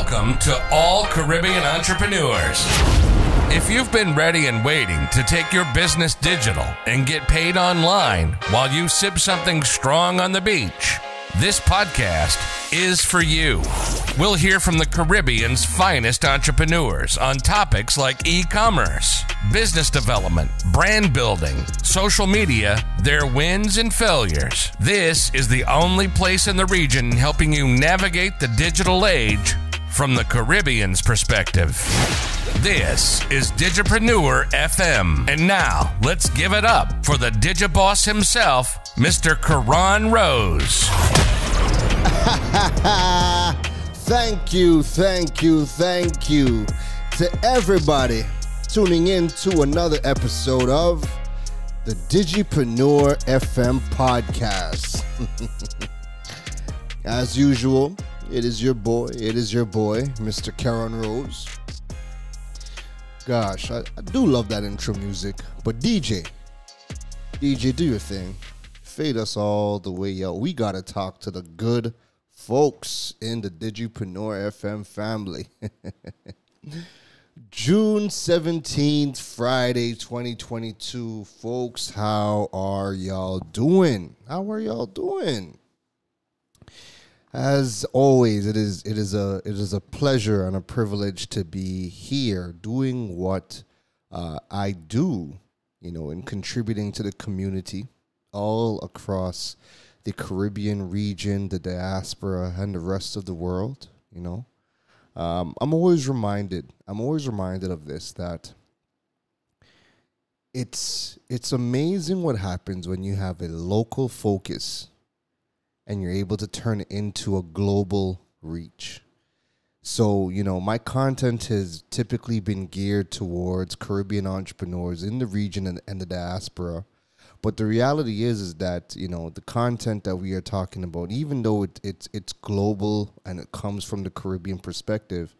Welcome to all Caribbean entrepreneurs. If you've been ready and waiting to take your business digital and get paid online while you sip something strong on the beach, this podcast is for you. We'll hear from the Caribbean's finest entrepreneurs on topics like e commerce, business development, brand building, social media, their wins and failures. This is the only place in the region helping you navigate the digital age from the Caribbean's perspective. This is Digipreneur FM. And now, let's give it up for the Digiboss himself, Mr. Keron Rose. thank you, thank you, thank you to everybody tuning in to another episode of the Digipreneur FM podcast. As usual, it is your boy, it is your boy, Mr. Keron Rose. Gosh, I, I do love that intro music, but DJ, DJ, do your thing. Fade us all the way out. We got to talk to the good folks in the Digipreneur FM family. June 17th, Friday, 2022. Folks, how are y'all doing? How are y'all doing? As always, it is it is a it is a pleasure and a privilege to be here doing what uh, I do, you know, and contributing to the community all across the Caribbean region, the diaspora, and the rest of the world. You know, um, I'm always reminded. I'm always reminded of this that it's it's amazing what happens when you have a local focus and you're able to turn it into a global reach. So, you know, my content has typically been geared towards Caribbean entrepreneurs in the region and, and the diaspora but the reality is, is that you know the content that we are talking about, even though it, it's it's global and it comes from the Caribbean perspective,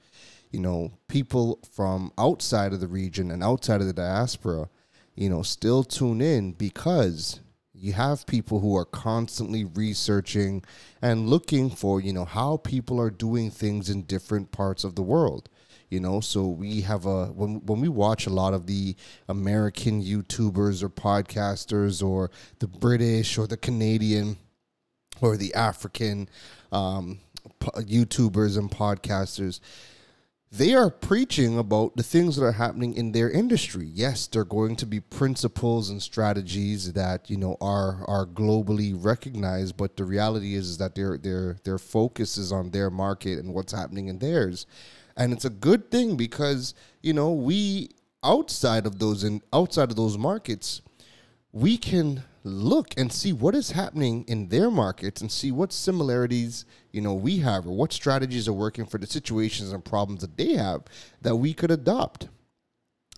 you know, people from outside of the region and outside of the diaspora, you know, still tune in because you have people who are constantly researching and looking for you know how people are doing things in different parts of the world you know? So we have a when when we watch a lot of the american youtubers or podcasters or the british or the canadian or the african um, youtubers and podcasters they are preaching about the things that are happening in their industry. Yes, they're going to be principles and strategies that you know are are globally recognized, but the reality is, is that their their their focus is on their market and what's happening in theirs and it's a good thing because you know we outside of those in outside of those markets we can look and see what is happening in their markets and see what similarities you know we have or what strategies are working for the situations and problems that they have that we could adopt.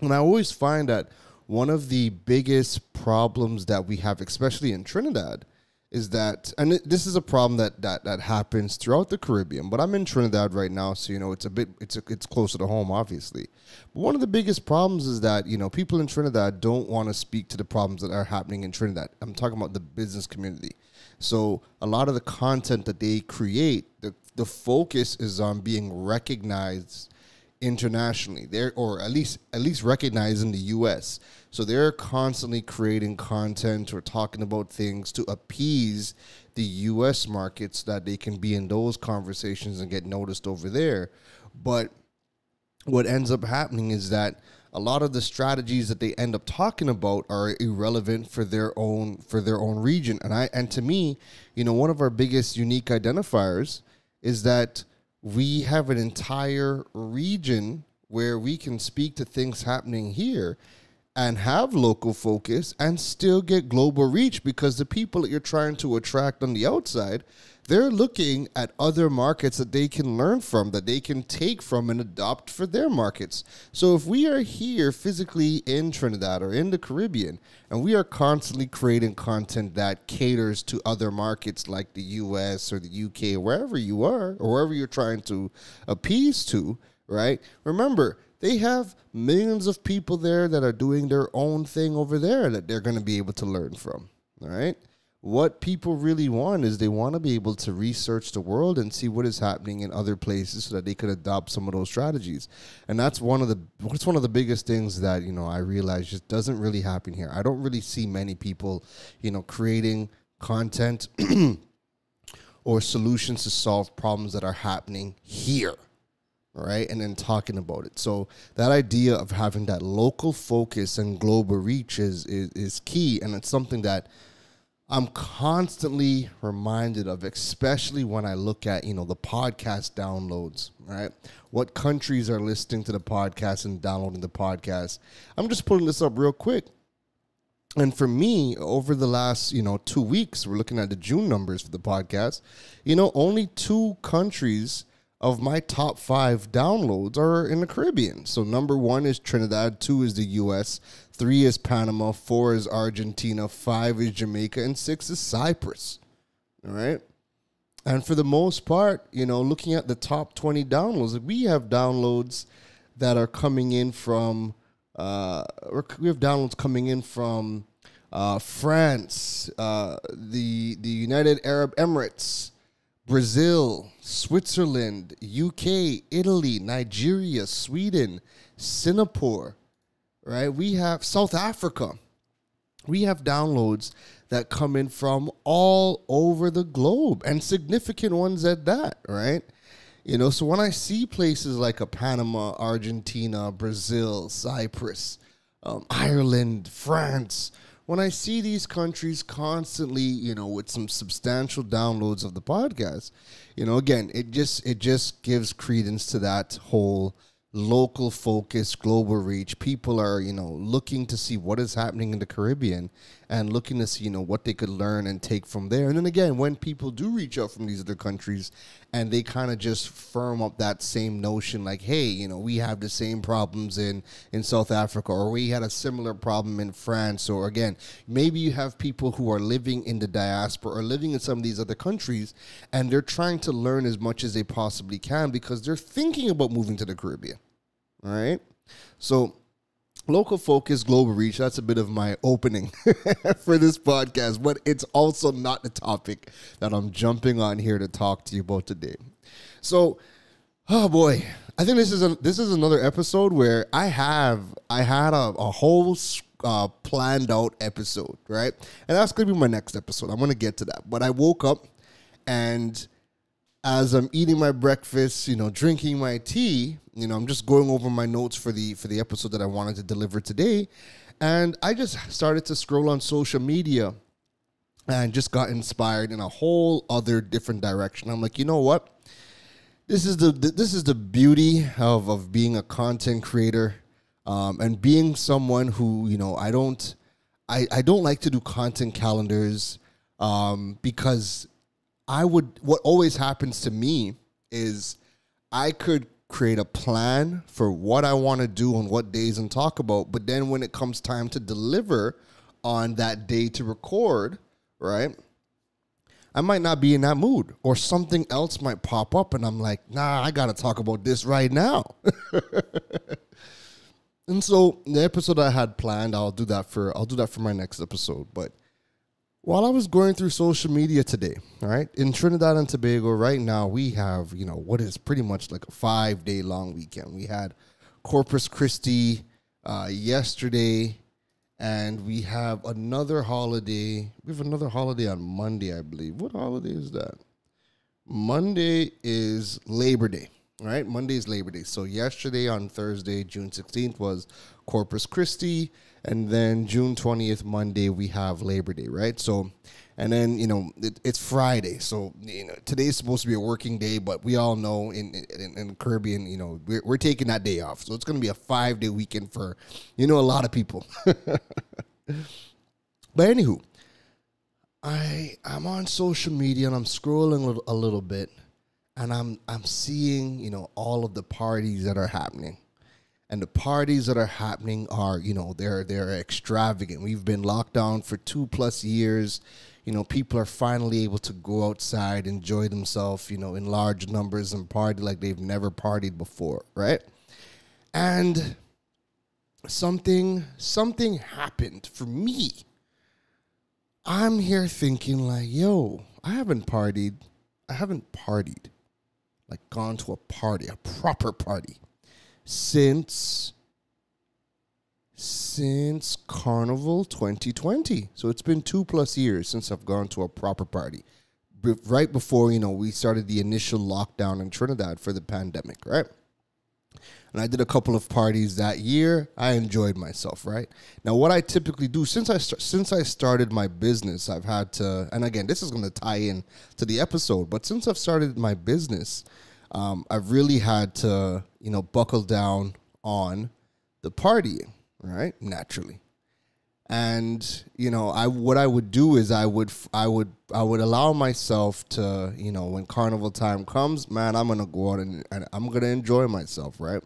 And i always find that one of the biggest problems that we have especially in trinidad is that, and it, this is a problem that, that that happens throughout the Caribbean. But I'm in Trinidad right now, so you know it's a bit it's a, it's closer to home, obviously. But one of the biggest problems is that you know people in Trinidad don't want to speak to the problems that are happening in Trinidad. I'm talking about the business community. So a lot of the content that they create, the the focus is on being recognized internationally. They're or at least at least recognized in the US. So they're constantly creating content or talking about things to appease the US markets that they can be in those conversations and get noticed over there. But what ends up happening is that a lot of the strategies that they end up talking about are irrelevant for their own for their own region. And I and to me, you know, one of our biggest unique identifiers is that we have an entire region where we can speak to things happening here and have local focus and still get global reach because the people that you're trying to attract on the outside they're looking at other markets that they can learn from that they can take from and adopt for their markets. So if we are here physically in Trinidad or in the Caribbean and we are constantly creating content that caters to other markets like the US or the UK wherever you are or wherever you're trying to appease to right? Remember they have millions of people there that are doing their own thing over there that they're going to be able to learn from. All right. what people really want is they want to be able to research the world and see what is happening in other places so that they could adopt some of those strategies. And that's one of the what's one of the biggest things that, you know, I realize just doesn't really happen here. I don't really see many people, you know, creating content or solutions to solve problems that are happening here. Right. And then talking about it. So that idea of having that local focus and global reach is, is, is key. And it's something that I'm constantly reminded of, especially when I look at, you know, the podcast downloads, right? What countries are listening to the podcast and downloading the podcast. I'm just pulling this up real quick. And for me, over the last, you know, two weeks, we're looking at the June numbers for the podcast. You know, only two countries of my top five downloads are in the Caribbean. So number one is Trinidad, two is the US, three is Panama, four is Argentina, five is Jamaica, and six is Cyprus. All right. And for the most part, you know, looking at the top 20 downloads, we have downloads that are coming in from, uh, we have downloads coming in from uh, France, uh, the, the United Arab Emirates, Brazil, Switzerland, UK, Italy, Nigeria, Sweden, Singapore, right? We have South Africa. We have downloads that come in from all over the globe and significant ones at that, right? You know, so when I see places like a Panama, Argentina, Brazil, Cyprus, um, Ireland, France, when I see these countries constantly, you know, with some substantial downloads of the podcast, you know, again, it just it just gives credence to that whole local focus, global reach. People are, you know, looking to see what is happening in the Caribbean and looking to see, you know, what they could learn and take from there. And then again, when people do reach out from these other countries and they kind of just firm up that same notion like, hey, you know, we have the same problems in in South Africa or we had a similar problem in France or again, maybe you have people who are living in the diaspora or living in some of these other countries and they're trying to learn as much as they possibly can because they're thinking about moving to the Caribbean. All right. So, local focus, global reach. That's a bit of my opening for this podcast, but it's also not the topic that I'm jumping on here to talk to you about today. So, oh boy, I think this is a, this is another episode where I have I had a, a whole uh, planned out episode, right? And that's gonna be my next episode. I'm gonna get to that. But I woke up and as I'm eating my breakfast, you know, drinking my tea, you know, I'm just going over my notes for the for the episode that I wanted to deliver today, and I just started to scroll on social media and just got inspired in a whole other different direction. I'm like, you know what? This is the this is the beauty of of being a content creator um, and being someone who you know I don't I I don't like to do content calendars um, because I would what always happens to me is I could create a plan for what I want to do on what days and talk about, but then when it comes time to deliver on that day to record, right? I might not be in that mood or something else might pop up and I'm like, "Nah, I got to talk about this right now." and so the episode I had planned, I'll do that for I'll do that for my next episode, but while I was going through social media today, all right, in Trinidad and Tobago, right now we have, you know, what is pretty much like a five day long weekend. We had Corpus Christi uh, yesterday, and we have another holiday. We have another holiday on Monday, I believe. What holiday is that? Monday is Labor Day, right? Monday is Labor Day. So yesterday on Thursday, June 16th, was Corpus Christi and then June 20th, Monday, we have Labor Day, right? So, and then you know it, it's Friday, so you know today's supposed to be a working day, but we all know in in, in Caribbean, you know, we're, we're taking that day off, so it's going to be a five day weekend for you know a lot of people. but anywho, I I'm on social media and I'm scrolling a little, a little bit, and I'm I'm seeing you know all of the parties that are happening and the parties that are happening are you know they're they're extravagant. We've been locked down for two plus years. You know people are finally able to go outside enjoy themselves you know in large numbers and party like they've never partied before right? And something something happened for me. I'm here thinking like, yo, I haven't partied. I haven't partied, like gone to a party, a proper party, since since Carnival 2020. So it's been two plus years since I've gone to a proper party. Right before you know we started the initial lockdown in Trinidad for the pandemic, right? and I did a couple of parties that year. I enjoyed myself, right? Now, what I typically do since I st- since I started my business, I've had to, and again, this is going to tie in to the episode, but since I've started my business, um, I've really had to, you know, buckle down on the partying, right? Naturally. And you know, I what I would do is I would I would I would allow myself to you know when carnival time comes, man, I'm gonna go out and, and I'm gonna enjoy myself, right?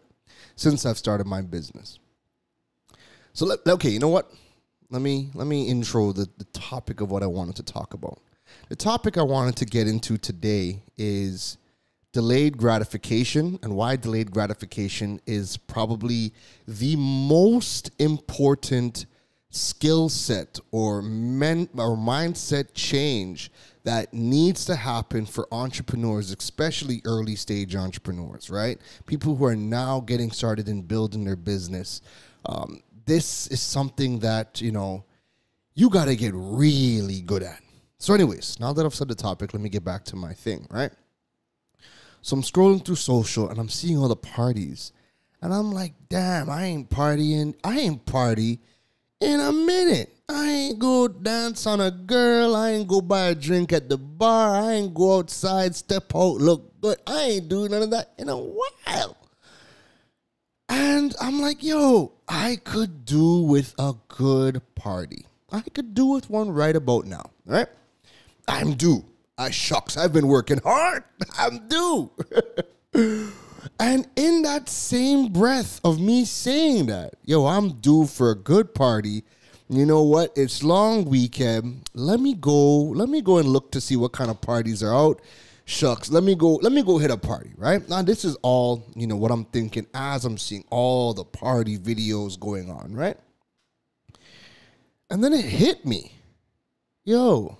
since I've started my business. So let, okay, you know what? Let me let me intro the, the topic of what I wanted to talk about. The topic I wanted to get into today is delayed gratification and why delayed gratification is probably the most important skill set or men or mindset change that needs to happen for entrepreneurs, especially early stage entrepreneurs, right? People who are now getting started in building their business. Um, this is something that, you know, you got to get really good at. So, anyways, now that I've said the topic, let me get back to my thing, right? So, I'm scrolling through social and I'm seeing all the parties. And I'm like, damn, I ain't partying. I ain't party in a minute. I ain't go dance on a girl. I ain't go buy a drink at the bar. I ain't go outside, step out, look good. I ain't do none of that in a while. And I'm like, yo, I could do with a good party. I could do with one right about now, right? I'm due. I shucks, I've been working hard. I'm due. and in that same breath of me saying that, yo, I'm due for a good party you know what? It's long weekend. Let me go. Let me go and look to see what kind of parties are out. Shucks. Let me go. Let me go hit a party. Right now, this is all you know. What I'm thinking as I'm seeing all the party videos going on. Right, and then it hit me. Yo,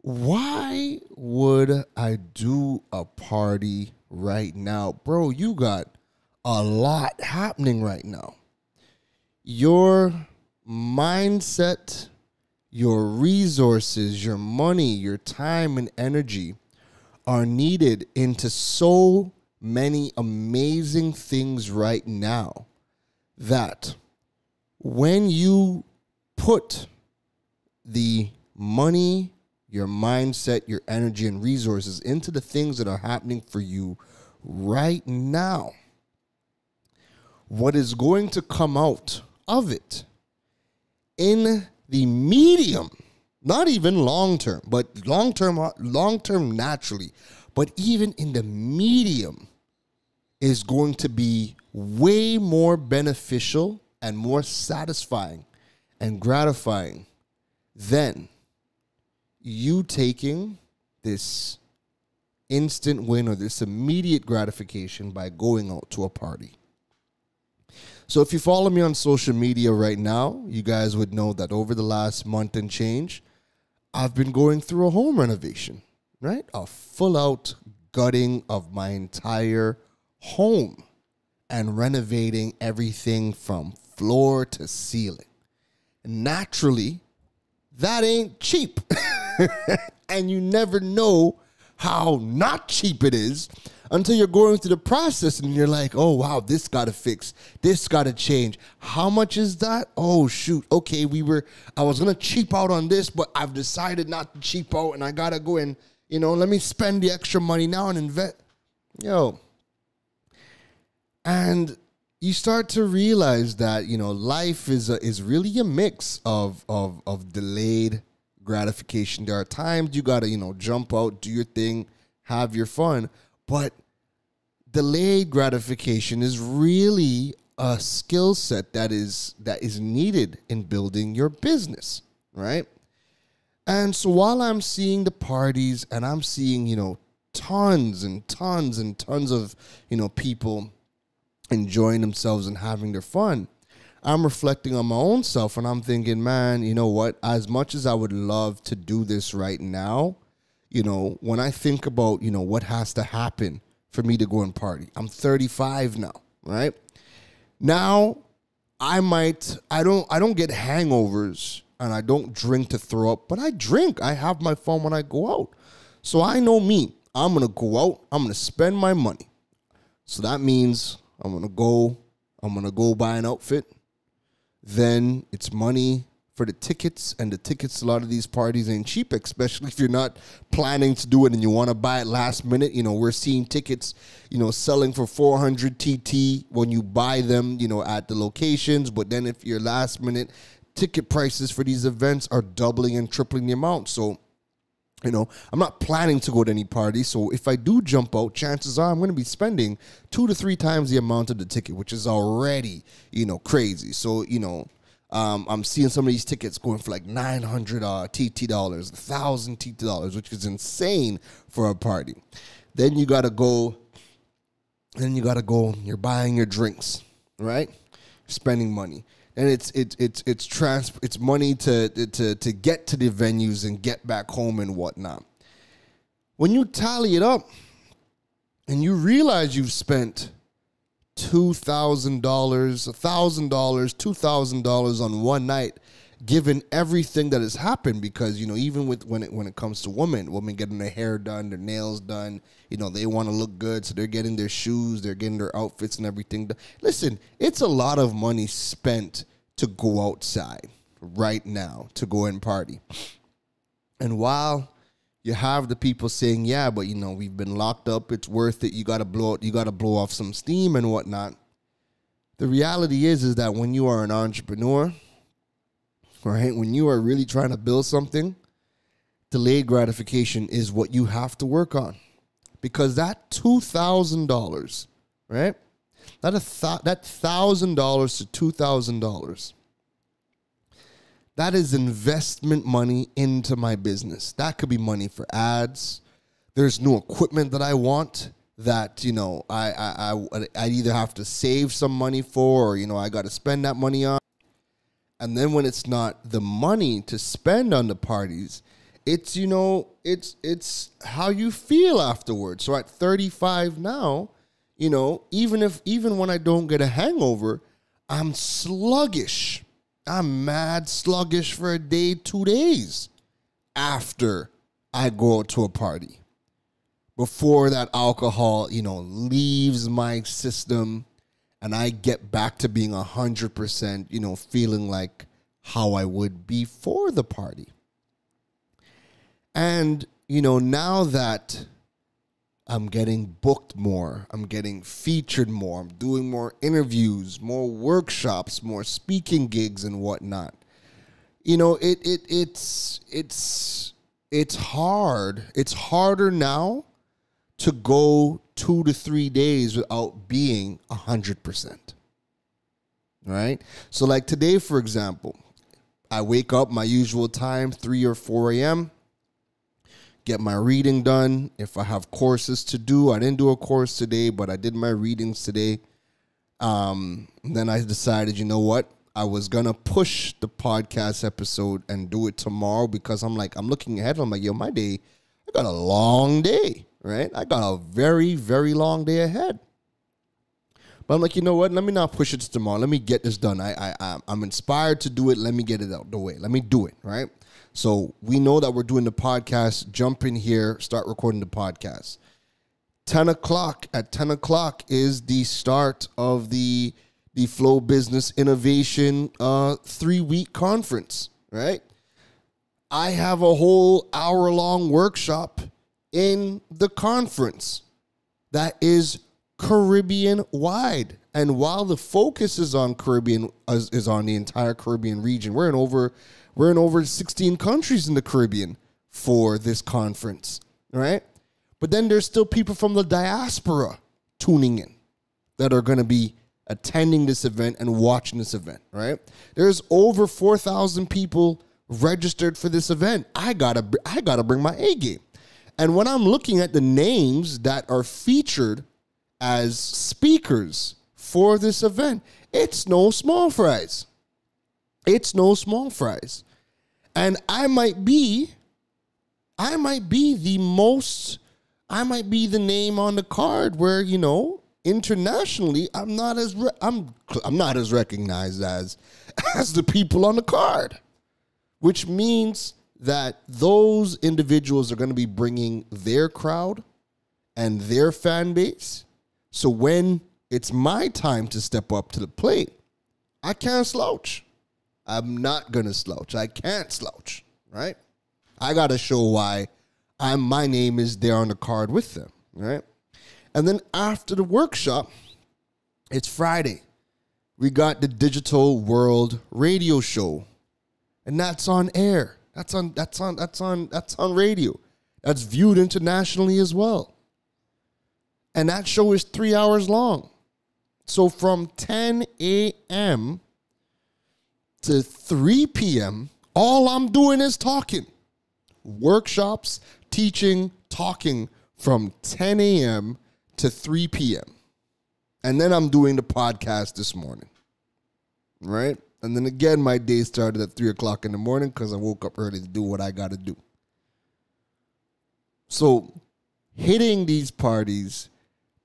why would I do a party right now, bro? You got a lot happening right now. Your mindset, your resources, your money, your time, and energy are needed into so many amazing things right now that when you put the money, your mindset, your energy, and resources into the things that are happening for you right now, what is going to come out of it in the medium, not even long term, but long term, long term naturally, but even in the medium is going to be way more beneficial and more satisfying and gratifying than you taking this instant win or this immediate gratification by going out to a party. So if you follow me on social media right now, you guys would know that over the last month and change, I've been going through a home renovation, right? A full out gutting of my entire home and renovating everything from floor to ceiling. Naturally, that ain't cheap. and you never know how not cheap it is until you're going through the process and you're like, oh, wow, this got to fix. This got to change. How much is that? Oh, shoot. Okay, we were, I was going to cheap out on this, but I've decided not to cheap out and I got to go and, you know, let me spend the extra money now and invest. Yo. And you start to realize that, you know, life is a, is really a mix of, of, of delayed gratification. There are times you got to, you know, jump out, do your thing, have your fun but delayed gratification is really a skill set that is that is needed in building your business, right? And so while I'm seeing the parties and I'm seeing, you know, tons and tons and tons of, you know, people enjoying themselves and having their fun, I'm reflecting on my own self and I'm thinking, man, you know what? As much as I would love to do this right now, you know, when I think about, you know, what has to happen for me to go and party, I'm 35 now, right? Now, I might, I don't, I don't get hangovers and I don't drink to throw up, but I drink. I have my fun when I go out. So I know me. I'm gonna go out. I'm gonna spend my money. So that means I'm gonna go. I'm gonna go buy an outfit. Then it's money for the tickets, and the tickets. A lot of these parties ain't cheap, especially if you're not planning to do it and you want to buy it last minute. You know, we're seeing tickets, you know, selling for 400 TT when you buy them, you know, at the locations. But then if you're last minute, ticket prices for these events are doubling and tripling the amount. So you know, I'm not planning to go to any party. So if I do jump out, chances are I'm going to be spending two to three times the amount of the ticket, which is already, you know, crazy. So, you know, um, I'm seeing some of these tickets going for like 900 uh, TT dollars, 1,000 TT dollars, which is insane for a party. Then you got to go, then you got to go, you're buying your drinks, right? spending money and it's it's it's it's trans it's money to to to get to the venues and get back home and whatnot. When you tally it up, and you realize you've spent two thousand dollars, a thousand dollars, two thousand dollars on one night given everything that has happened because you know even with when it when it comes to women women getting their hair done their nails done you know they want to look good so they're getting their shoes they're getting their outfits and everything done. listen it's a lot of money spent to go outside right now to go and party and while you have the people saying yeah but you know we've been locked up it's worth it you got to blow you got to blow off some steam and whatnot the reality is is that when you are an entrepreneur right? When you are really trying to build something, delayed gratification is what you have to work on. Because that $2,000, right? That a th- that $1,000 to $2,000 that is investment money into my business. That could be money for ads. There's new equipment that I want that you know I I I, I either have to save some money for or you know I got to spend that money on. And then when it's not the money to spend on the parties, it's you know, it's it's how you feel afterwards. So at 35 now, you know, even if even when I don't get a hangover, I'm sluggish. I'm mad sluggish for a day, two days after I go to a party. Before that alcohol, you know, leaves my system and I get back to being 100%, you know, feeling like how I would before the party. And, you know, now that I'm getting booked more, I'm getting featured more, I'm doing more interviews, more workshops, more speaking gigs and whatnot. You know, it it it's it's it's hard. It's harder now to go two to three days without being a hundred percent. Right? So like today, for example, I wake up my usual time, three or four AM, get my reading done. If I have courses to do, I didn't do a course today, but I did my readings today. Um, then I decided, you know what? I was gonna push the podcast episode and do it tomorrow because I'm like, I'm looking ahead. I'm like, yo, my day, I got a long day right? I got a very, very long day ahead. But I'm like, you know what? Let me not push it to tomorrow. Let me get this done. I, I, I'm inspired to do it. Let me get it out the way. Let me do it, right? So we know that we're doing the podcast. Jump in here, start recording the podcast. 10 o'clock. At 10 o'clock is the start of the the Flow Business Innovation uh, three week conference, right? I have a whole hour long workshop in the conference that is Caribbean wide. And while the focus is on Caribbean is, is on the entire Caribbean region, we're in over we're in over 16 countries in the Caribbean for this conference, right? But then there's still people from the diaspora tuning in that are going to be attending this event and watching this event, right? There's over 4,000 people registered for this event. I got to I got to bring my A game. And when I'm looking at the names that are featured as speakers for this event. It's no small fries. It's no small fries. And I might be, I might be the most, I might be the name on the card where, you know, internationally, I'm not as, re- I'm, I'm not as recognized as, as the people on the card, which means that those individuals are going to be bringing their crowd and their fan base. So when it's my time to step up to the plate, I can't slouch. I'm not gonna slouch. I can't slouch, right? I gotta show why I'm my name is there on the card with them, right? And then after the workshop, it's Friday. We got the Digital World Radio Show. And that's on air. That's on that's on that's on that's on radio. That's viewed internationally as well. And that show is three hours long. So from 10 a.m to 3 p.m., all I'm doing is talking. Workshops, teaching, talking from 10 a.m. to 3 p.m. And then I'm doing the podcast this morning. Right? And then again, my day started at 3 o'clock in the morning because I woke up early to do what I got to do. So, hitting these parties,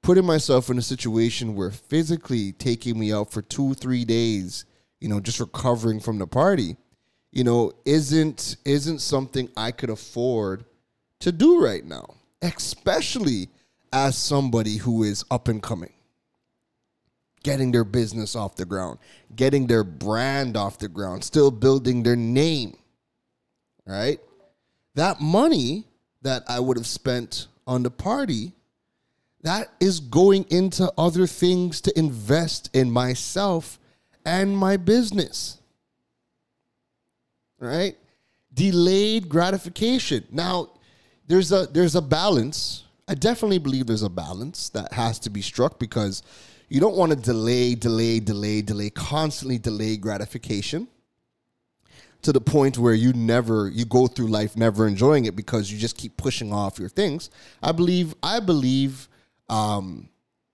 putting myself in a situation where physically taking me out for two, three days you know, just recovering from the party, you know, isn't isn't something I could afford to do right now, especially as somebody who is up and coming. Getting their business off the ground, getting their brand off the ground, still building their name. Right? That money that I would have spent on the party that is going into other things to invest in myself and my business. Right? Delayed gratification. Now, there's a there's a balance. I definitely believe there's a balance that has to be struck because you don't want to delay, delay, delay, delay, constantly delay gratification to the point where you never you go through life never enjoying it because you just keep pushing off your things. I believe I believe um,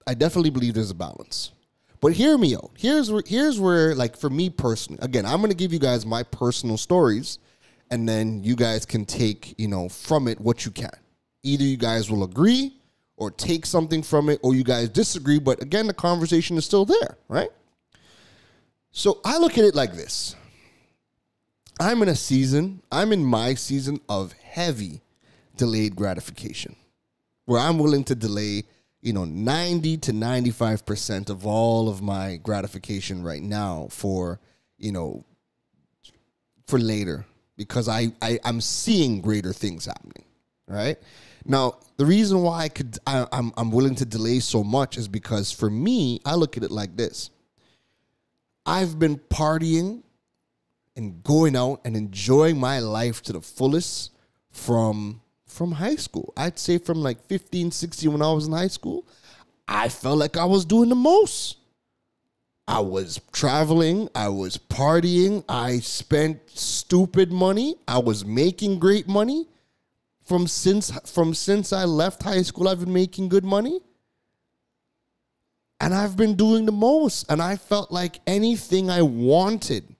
I definitely believe there's a balance. But hear me out. Here's where, here's where, like, for me personally, again, I'm going to give you guys my personal stories, and then you guys can take, you know, from it what you can. Either you guys will agree or take something from it, or you guys disagree. But again, the conversation is still there, right? So I look at it like this I'm in a season, I'm in my season of heavy delayed gratification, where I'm willing to delay you know 90 to 95% of all of my gratification right now for you know for later because I, I i'm seeing greater things happening right now the reason why i could I, I'm, I'm willing to delay so much is because for me i look at it like this i've been partying and going out and enjoying my life to the fullest from from high school. I'd say from like 15, 16 when I was in high school, I felt like I was doing the most. I was traveling, I was partying, I spent stupid money, I was making great money. From since from since I left high school, I've been making good money. And I've been doing the most. And I felt like anything I wanted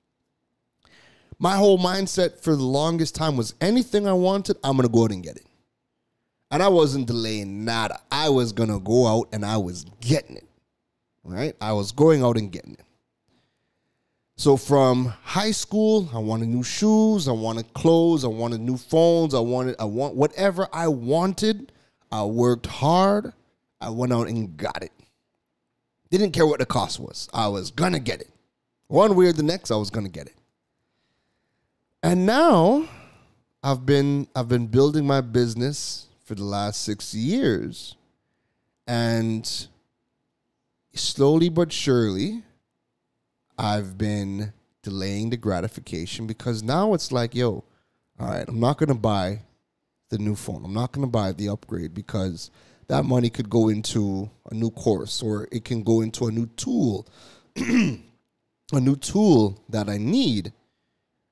my whole mindset for the longest time was anything I wanted, I'm gonna go out and get it. And I wasn't delaying nada. I was gonna go out and I was getting it. Right? I was going out and getting it. So from high school, I wanted new shoes, I wanted clothes, I wanted new phones, I wanted I want whatever I wanted. I worked hard. I went out and got it. Didn't care what the cost was. I was gonna get it. One way or the next, I was gonna get it. And now I've been I've been building my business for the last 6 years. And slowly but surely I've been delaying the gratification because now it's like, yo, all right, I'm not going to buy the new phone. I'm not going to buy the upgrade because that money could go into a new course or it can go into a new tool, a new tool that I need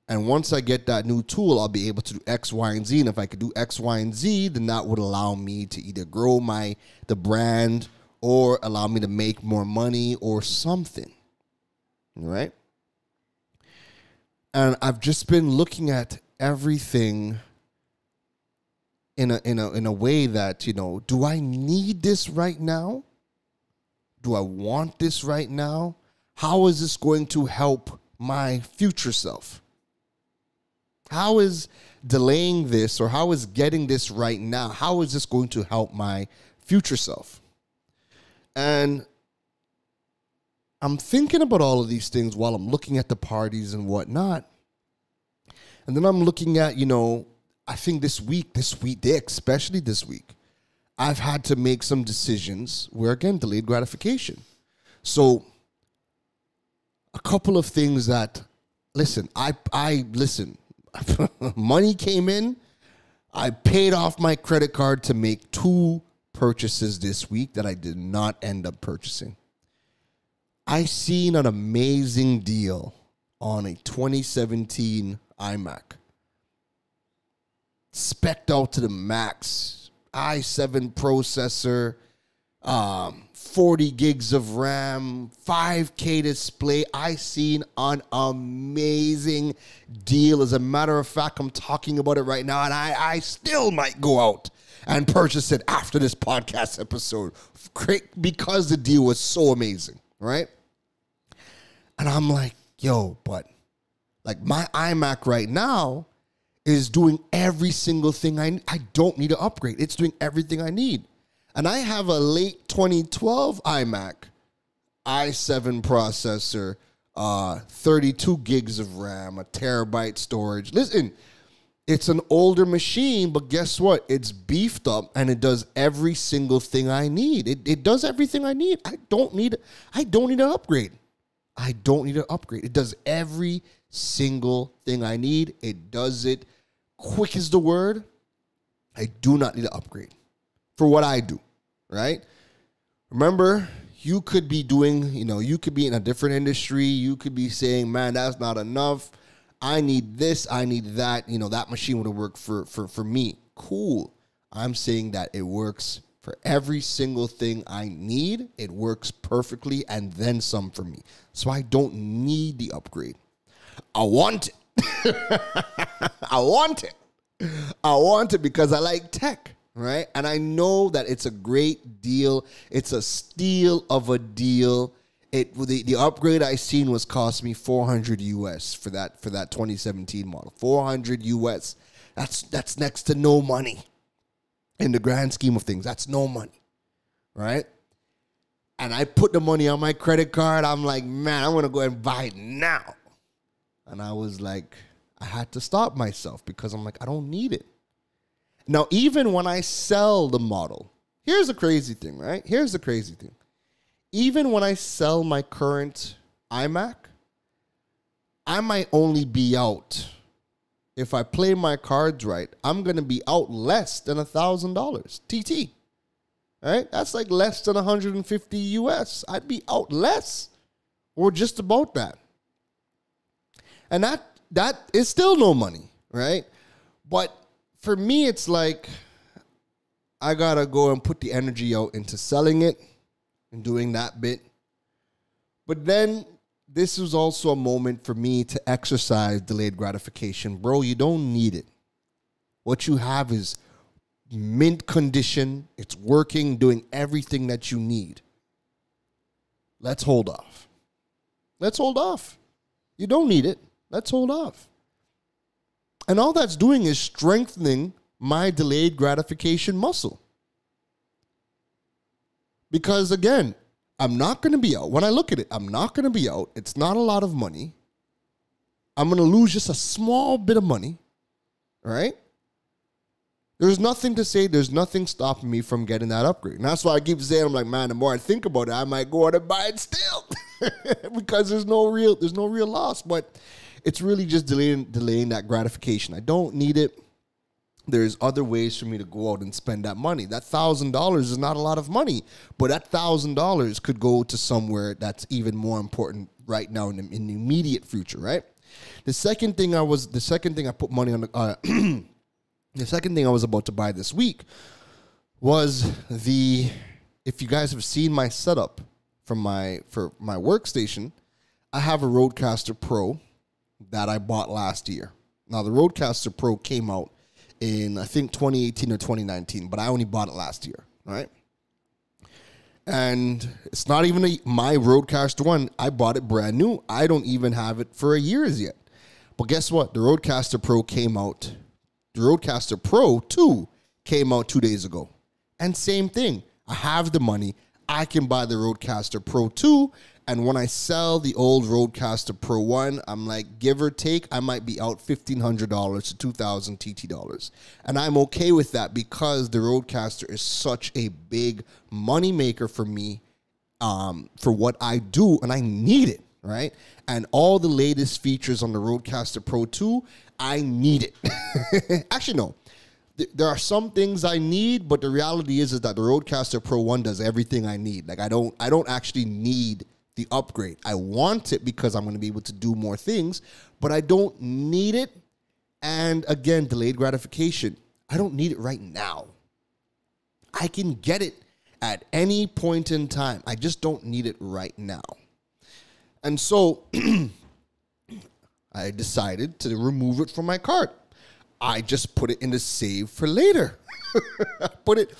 and once I get that new tool, I'll be able to do X, Y, and Z. And if I could do X, Y, and Z, then that would allow me to either grow my the brand or allow me to make more money or something. Right? And I've just been looking at everything in a in a in a way that, you know, do I need this right now? Do I want this right now? How is this going to help my future self? How is delaying this or how is getting this right now, how is this going to help my future self? And I'm thinking about all of these things while I'm looking at the parties and whatnot. And then I'm looking at, you know, I think this week, this week, especially this week, I've had to make some decisions where, again, delayed gratification. So, a couple of things that, listen, I, I, listen, money came in. I paid off my credit card to make two purchases this week that I did not end up purchasing. I seen an amazing deal on a 2017 iMac. Specced out to the max. i7 processor, um, 40 gigs of RAM, 5K display. I seen an amazing deal. As a matter of fact, I'm talking about it right now, and I, I still might go out and purchase it after this podcast episode because the deal was so amazing, right? And I'm like, yo, but like my iMac right now is doing every single thing I I don't need to upgrade. It's doing everything I need. And I have a late 2012 iMac, i7 processor, uh, 32 gigs of RAM, a terabyte storage. Listen, it's an older machine, but guess what? It's beefed up and it does every single thing I need. It, it does everything I need. I don't need I don't need an upgrade. I don't need an upgrade. It does every single thing I need. It does it quick is the word. I do not need an upgrade for what I do, right? Remember, you could be doing, you know, you could be in a different industry. You could be saying, man, that's not enough. I need this, I need that. You know, that machine would work for for for me. Cool. I'm saying that it works for every single thing I need. It works perfectly and then some for me. So I don't need the upgrade. I want it. I want it. I want it because I like tech right? And I know that it's a great deal. It's a steal of a deal. It the, the upgrade I seen was cost me 400 US for that for that 2017 model. 400 US. That's that's next to no money. In the grand scheme of things, that's no money. Right? And I put the money on my credit card. I'm like, man, I'm gonna go and buy it now. And I was like, I had to stop myself because I'm like, I don't need it. Now, even when I sell the model, here's the crazy thing, right? Here's the crazy thing. Even when I sell my current iMac, I might only be out. If I play my cards right, I'm gonna be out less than a thousand dollars TT. Right? That's like less than 150 US. I'd be out less, or just about that. And that that is still no money, right? But for me, it's like I gotta go and put the energy out into selling it and doing that bit. But then this was also a moment for me to exercise delayed gratification. Bro, you don't need it. What you have is mint condition, it's working, doing everything that you need. Let's hold off. Let's hold off. You don't need it. Let's hold off. And all that's doing is strengthening my delayed gratification muscle. Because again, I'm not going to be out. When I look at it, I'm not going to be out. It's not a lot of money. I'm going to lose just a small bit of money, right? There's nothing to say. There's nothing stopping me from getting that upgrade. And that's why I keep saying, I'm like, man, the more I think about it, I might go out and buy it still because there's no real, there's no real loss. But it's really just delaying delaying that gratification. I don't need it. There's other ways for me to go out and spend that money. That thousand dollars is not a lot of money, but that thousand dollars could go to somewhere that's even more important right now in the, in the immediate future, right? The second thing I was, the second thing I put money on, the, uh, the second thing I was about to buy this week was the if you guys have seen my setup from my for my workstation, I have a Rodecaster Pro that I bought last year. Now the Rodecaster Pro came out in I think 2018 or 2019, but I only bought it last year, right? And it's not even a, my Rodecaster one. I bought it brand new. I don't even have it for a year as yet. But guess what? The Rodecaster Pro came out. The Rodecaster Pro 2 came out two days ago. And same thing. I have the money. I can buy the Rodecaster Pro 2. And when I sell the old Rodecaster Pro 1, I'm like, give or take, I might be out $1,500 to $2,000 TT dollars. And I'm okay with that because the Rodecaster is such a big money maker for me um, for what I do, and I need it, right? And all the latest features on the Rodecaster Pro 2, I need it. Actually, no there are some things I need, but the reality is is that the Rodecaster Pro 1 does everything I need. Like I don't I don't actually need the upgrade. I want it because I'm going to be able to do more things, but I don't need it. And again, delayed gratification. I don't need it right now. I can get it at any point in time. I just don't need it right now. And so I decided to remove it from my cart. I just put it in the save for later. I put it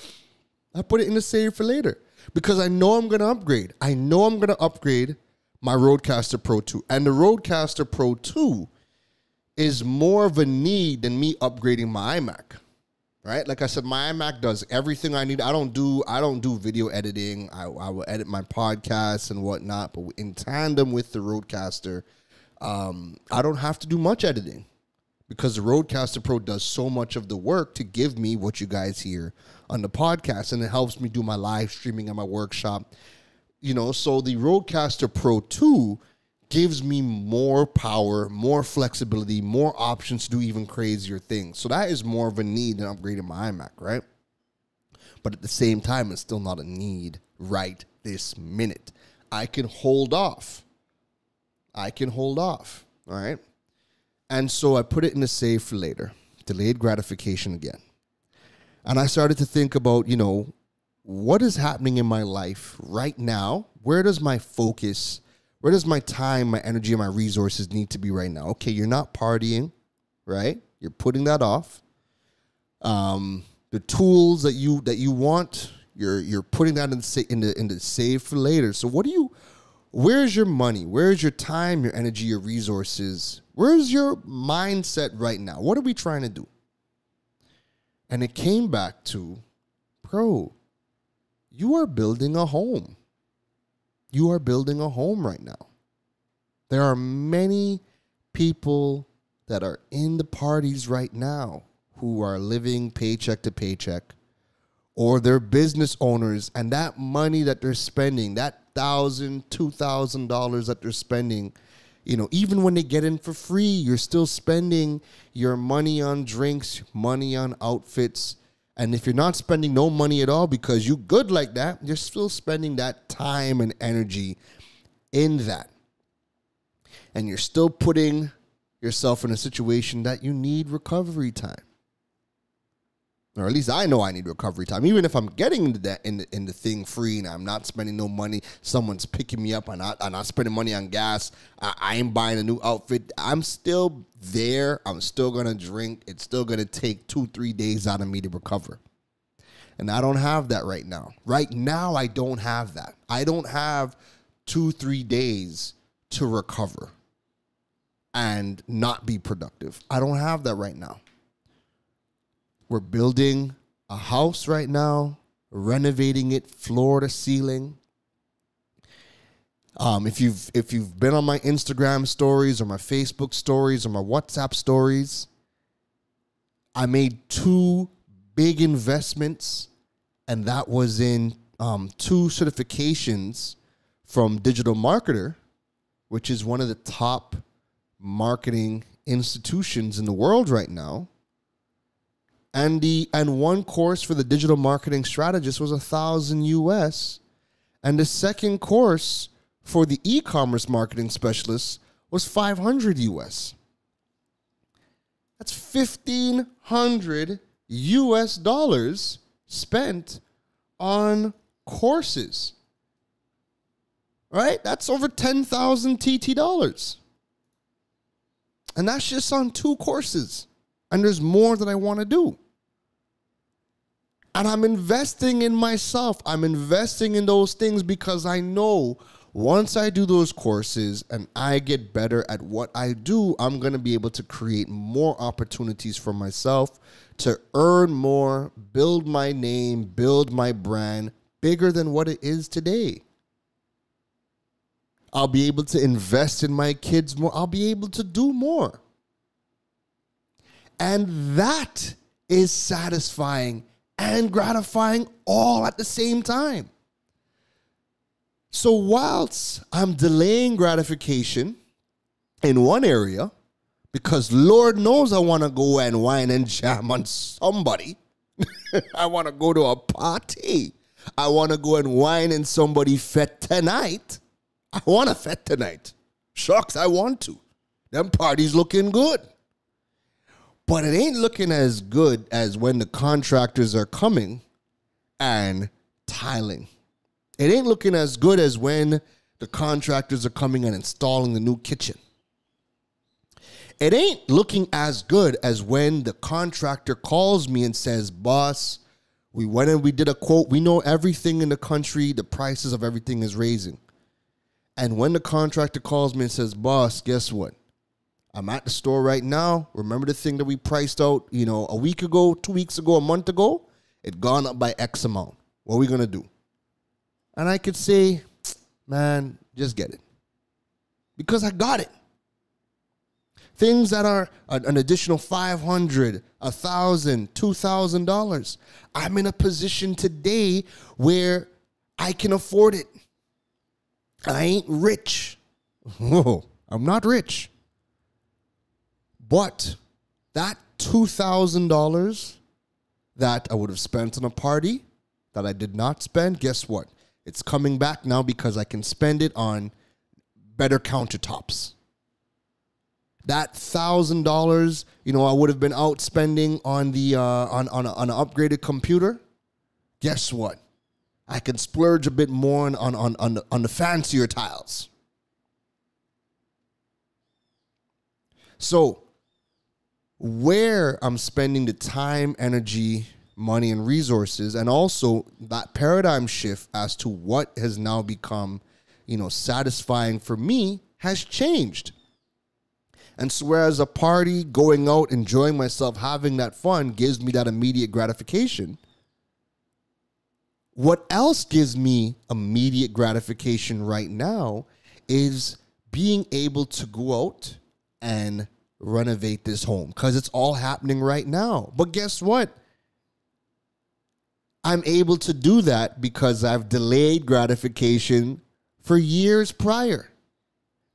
I put it in the save for later because I know I'm going to upgrade. I know I'm going to upgrade my Rodecaster Pro 2. And the Rodecaster Pro 2 is more of a need than me upgrading my iMac. Right? Like I said, my iMac does everything I need. I don't do I don't do video editing. I, I will edit my podcasts and whatnot, but in tandem with the Rodecaster, um, I don't have to do much editing because the Rodecaster Pro does so much of the work to give me what you guys hear on the podcast, and it helps me do my live streaming and my workshop. You know, so the Rodecaster Pro 2 gives me more power, more flexibility, more options to do even crazier things. So that is more of a need than upgrading my iMac, right? But at the same time, it's still not a need right this minute. I can hold off. I can hold off. All right. And so I put it in a save for later, delayed gratification again. And I started to think about, you know, what is happening in my life right now? Where does my focus, where does my time, my energy, and my resources need to be right now? Okay, you're not partying, right? You're putting that off. Um, the tools that you that you want, you're you're putting that in the in the in the save for later. So what do you where's your money? Where's your time, your energy, your resources? Where's your mindset right now? What are we trying to do? And it came back to, bro, you are building a home. You are building a home right now. There are many people that are in the parties right now who are living paycheck to paycheck or they're business owners and that money that they're spending that thousand two thousand dollars that they're spending you know even when they get in for free you're still spending your money on drinks money on outfits. And if you're not spending no money at all because you're good like that you're still spending that time and energy in that. And you're still putting yourself in a situation that you need recovery time or at least I know I need recovery time. Even if I'm getting into that in the, in the thing free and I'm not spending no money, someone's picking me up. I'm not I'm not spending money on gas. I, I ain't buying a new outfit. I'm still there. I'm still gonna drink. It's still gonna take two three days out of me to recover. And I don't have that right now. Right now, I don't have that. I don't have two three days to recover and not be productive. I don't have that right now. We're building a house right now, renovating it floor to ceiling. Um, if you've if you've been on my Instagram stories or my Facebook stories or my WhatsApp stories, I made two big investments, and that was in um, two certifications from Digital Marketer, which is one of the top marketing institutions in the world right now and the and one course for the digital marketing strategist was a thousand US, and the second course for the e-commerce marketing specialist was 500 US. That's 1500 US dollars spent on courses. Right? That's over 10,000 TT dollars. And that's just on two courses. And there's more that I want to do. And I'm investing in myself. I'm investing in those things because I know once I do those courses and I get better at what I do, I'm going to be able to create more opportunities for myself to earn more, build my name, build my brand bigger than what it is today. I'll be able to invest in my kids more. I'll be able to do more. And that is satisfying and gratifying all at the same time. So, whilst I'm delaying gratification in one area, because Lord knows I want to go and wine and jam on somebody, I want to go to a party. I want to go and wine in somebody fet tonight. I want to fet tonight. Shucks, I want to. Them parties looking good. But it ain't looking as good as when the contractors are coming and tiling. It ain't looking as good as when the contractors are coming and installing the new kitchen. It ain't looking as good as when the contractor calls me and says, Boss, we went and we did a quote. We know everything in the country, the prices of everything is raising. And when the contractor calls me and says, Boss, guess what? I'm at the store right now. Remember the thing that we priced out, you know, a week ago, two weeks ago, a month ago? It gone up by X amount. What are we gonna do? And I could say, man, just get it. Because I got it. Things that are an additional 500, a thousand, two thousand dollars. I'm in a position today where I can afford it. I ain't rich. Whoa, I'm not rich. But that $2,000 that I would have spent on a party that I did not spend, guess what? It's coming back now because I can spend it on better countertops. That thousand dollars, you know, I would have been out spending on the uh, on on, a, on an upgraded computer. Guess what? I can splurge a bit more on on on the, on the fancier tiles. So where I'm spending the time, energy, money, and resources, and also that paradigm shift as to what has now become, you know, satisfying for me has changed. And so, whereas a party, going out, enjoying myself, having that fun gives me that immediate gratification, what else gives me immediate gratification right now is being able to go out and renovate this home because it's all happening right now. But guess what? I'm able to do that because I've delayed gratification for years prior.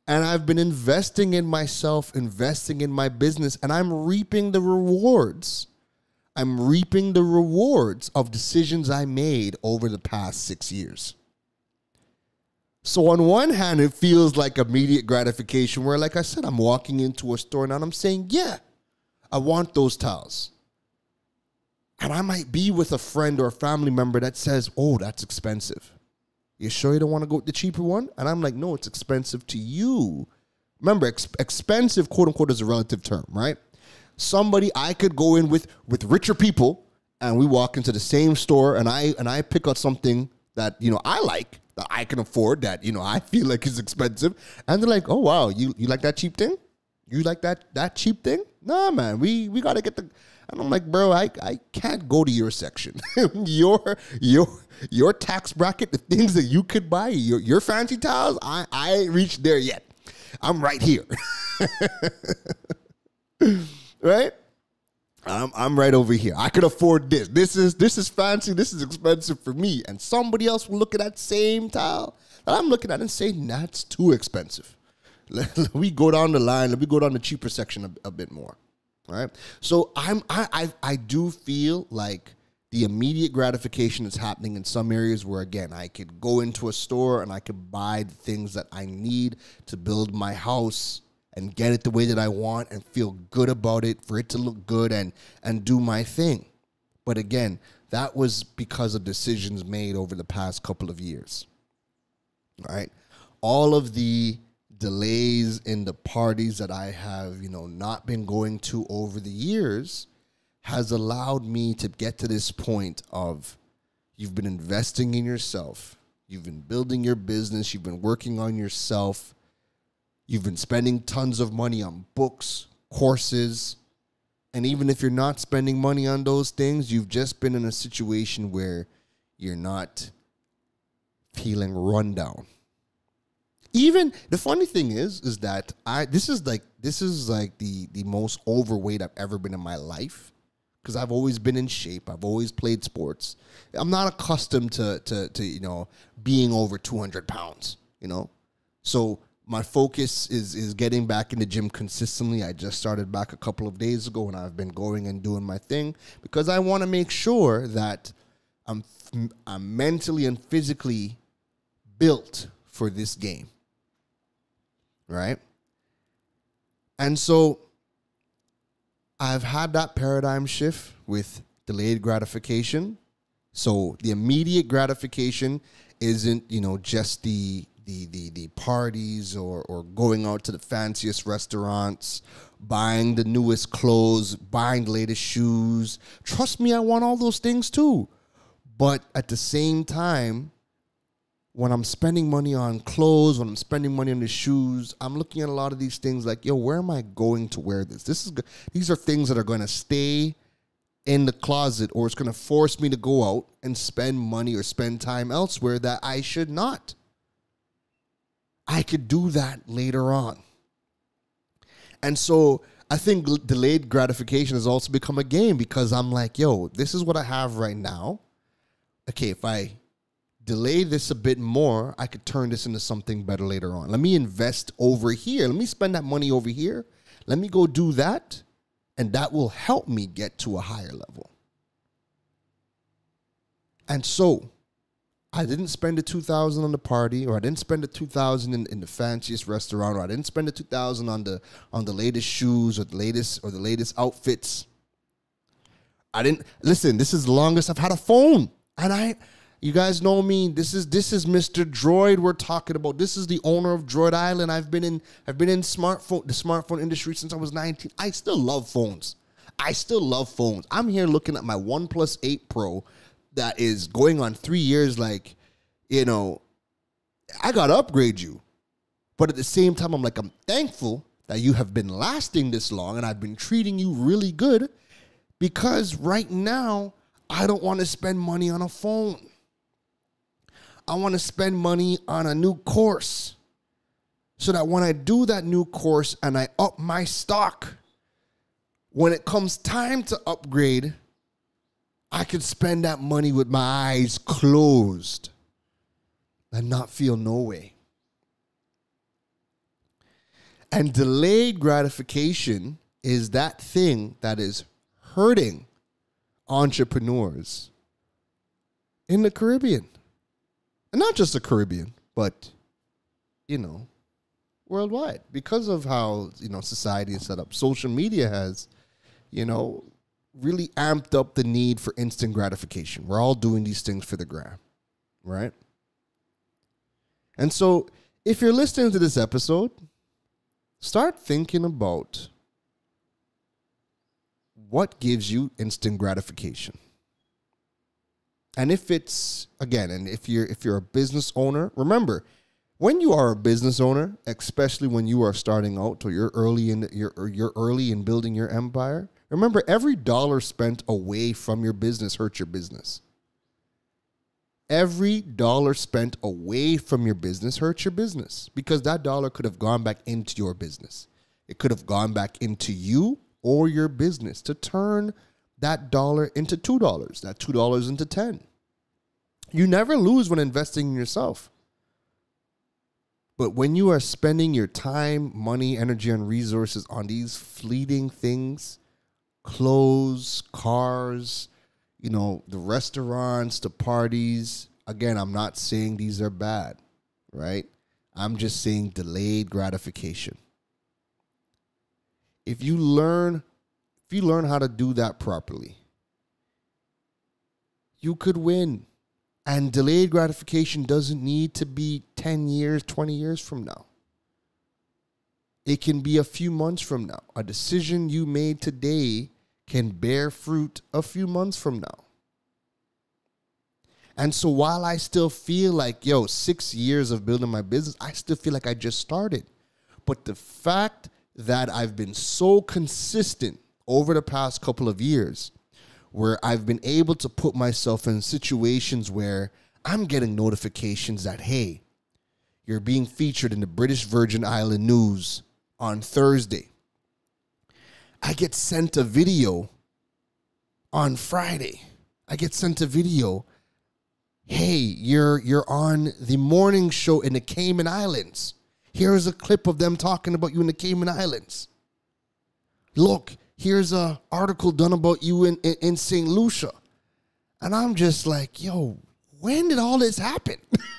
And I've been investing in myself, investing in my business, and I'm reaping the rewards. I'm reaping the rewards of decisions I made over the past six years. So on one hand, it feels like immediate gratification where, like I said, I'm walking into a store and I'm saying, yeah, I want those towels. And I might be with a friend or a family member that says, oh, that's expensive. You sure you don't want to go with the cheaper one? And I'm like, no, it's expensive to you. Remember, ex- expensive, quote unquote, is a relative term, right? Somebody I could go in with with richer people, and we walk into the same store, and I and I pick out something that you know I like, I can afford that you know I feel like is expensive, and they're like, "Oh wow, you you like that cheap thing? You like that that cheap thing? Nah, man, we we gotta get the." And I'm like, bro, I, I can't go to your section. your your your tax bracket, the things that you could buy, your your fancy towels, I I ain't reached there yet. I'm right here. right? I'm I'm right over here. I could afford this. This is this is fancy. This is expensive for me. And somebody else will look at that same tile that I'm looking at and say, that's too expensive. Let, let me go down the line. Let me go down the cheaper section a, a bit more. All right. So I'm I, I I do feel like the immediate gratification is happening in some areas where again I could go into a store and I could buy the things that I need to build my house and get it the way that I want and feel good about it for it to look good and and do my thing. But again, that was because of decisions made over the past couple of years. Right? All of the delays in the parties that I have, you know, not been going to over the years has allowed me to get to this point of you've been investing in yourself, you've been building your business, you've been working on yourself, you've been spending tons of money on books, courses, and even if you're not spending money on those things, you've just been in a situation where you're not feeling rundown. Even the funny thing is, is that I this is like this is like the the most overweight I've ever been in my life because I've always been in shape. I've always played sports. I'm not accustomed to to to you know being over 200 pounds. You know, so my focus is is getting back in the gym consistently. I just started back a couple of days ago, and I've been going and doing my thing because I want to make sure that I'm I'm mentally and physically built for this game. Right? And so I've had that paradigm shift with delayed gratification. So the immediate gratification isn't, you know, just the the the the parties or or going out to the fanciest restaurants, buying the newest clothes, buying the latest shoes. Trust me, I want all those things too. But at the same time, when I'm spending money on clothes, when I'm spending money on the shoes, I'm looking at a lot of these things like, yo, where am I going to wear this? This is these are things that are going to stay in the closet or it's going to force me to go out and spend money or spend time elsewhere that I should not. I could do that later on. And so I think delayed gratification has also become a game because I'm like, yo, this is what I have right now. Okay, if I delay this a bit more, I could turn this into something better later on. Let me invest over here. Let me spend that money over here. Let me go do that. And that will help me get to a higher level. And so I didn't spend the 2000 on the party or I didn't spend the 2000 in, in the fanciest restaurant or I didn't spend the 2000 on the on the latest shoes or the latest or the latest outfits. I didn't listen, this is the longest I've had a phone. And I you guys know me. This is this is Mr. Droid we're talking about. This is the owner of Droid Island. I've been in I've been in smartphone the smartphone industry since I was 19. I still love phones. I still love phones. I'm here looking at my OnePlus 8 Pro that is going on three years, like, you know, I gotta upgrade you. But at the same time, I'm like, I'm thankful that you have been lasting this long and I've been treating you really good because right now I don't want to spend money on a phone. I want to spend money on a new course so that when I do that new course and I up my stock, when it comes time to upgrade, I could spend that money with my eyes closed and not feel no way. And delayed gratification is that thing that is hurting entrepreneurs in the Caribbean. And not just the Caribbean, but, you know, worldwide. Because of how, you know, society is set up. Social media has, you know, really amped up the need for instant gratification. We're all doing these things for the gram, right? And so, if you're listening to this episode, start thinking about what gives you instant gratification. And if it's again, and if you're if you're a business owner, remember, when you are a business owner, especially when you are starting out or you're early in you're you're early in building your empire, Remember, every dollar spent away from your business hurts your business. Every dollar spent away from your business hurts your business because that dollar could have gone back into your business. It could have gone back into you or your business to turn that dollar into $2, that $2 into 10. You never lose when investing in yourself. But when you are spending your time, money, energy, and resources on these fleeting things, clothes, cars, you know, the restaurants, the parties. Again, I'm not saying these are bad, right? I'm just saying delayed gratification. If you learn if you learn how to do that properly, you could win. And delayed gratification doesn't need to be 10 years, 20 years from now. It can be a few months from now. A decision you made today can bear fruit a few months from now. And so while I still feel like, yo, six years of building my business, I still feel like I just started. But the fact that I've been so consistent over the past couple of years, where I've been able to put myself in situations where I'm getting notifications that, hey, you're being featured in the British Virgin Island News on Thursday. I get sent a video on Friday. I get sent a video. Hey, you're you're on the morning show in the Cayman Islands. Here's a clip of them talking about you in the Cayman Islands. Look, here's a article done about you in, in, in St. Lucia. And I'm just like, yo, when did all this happen?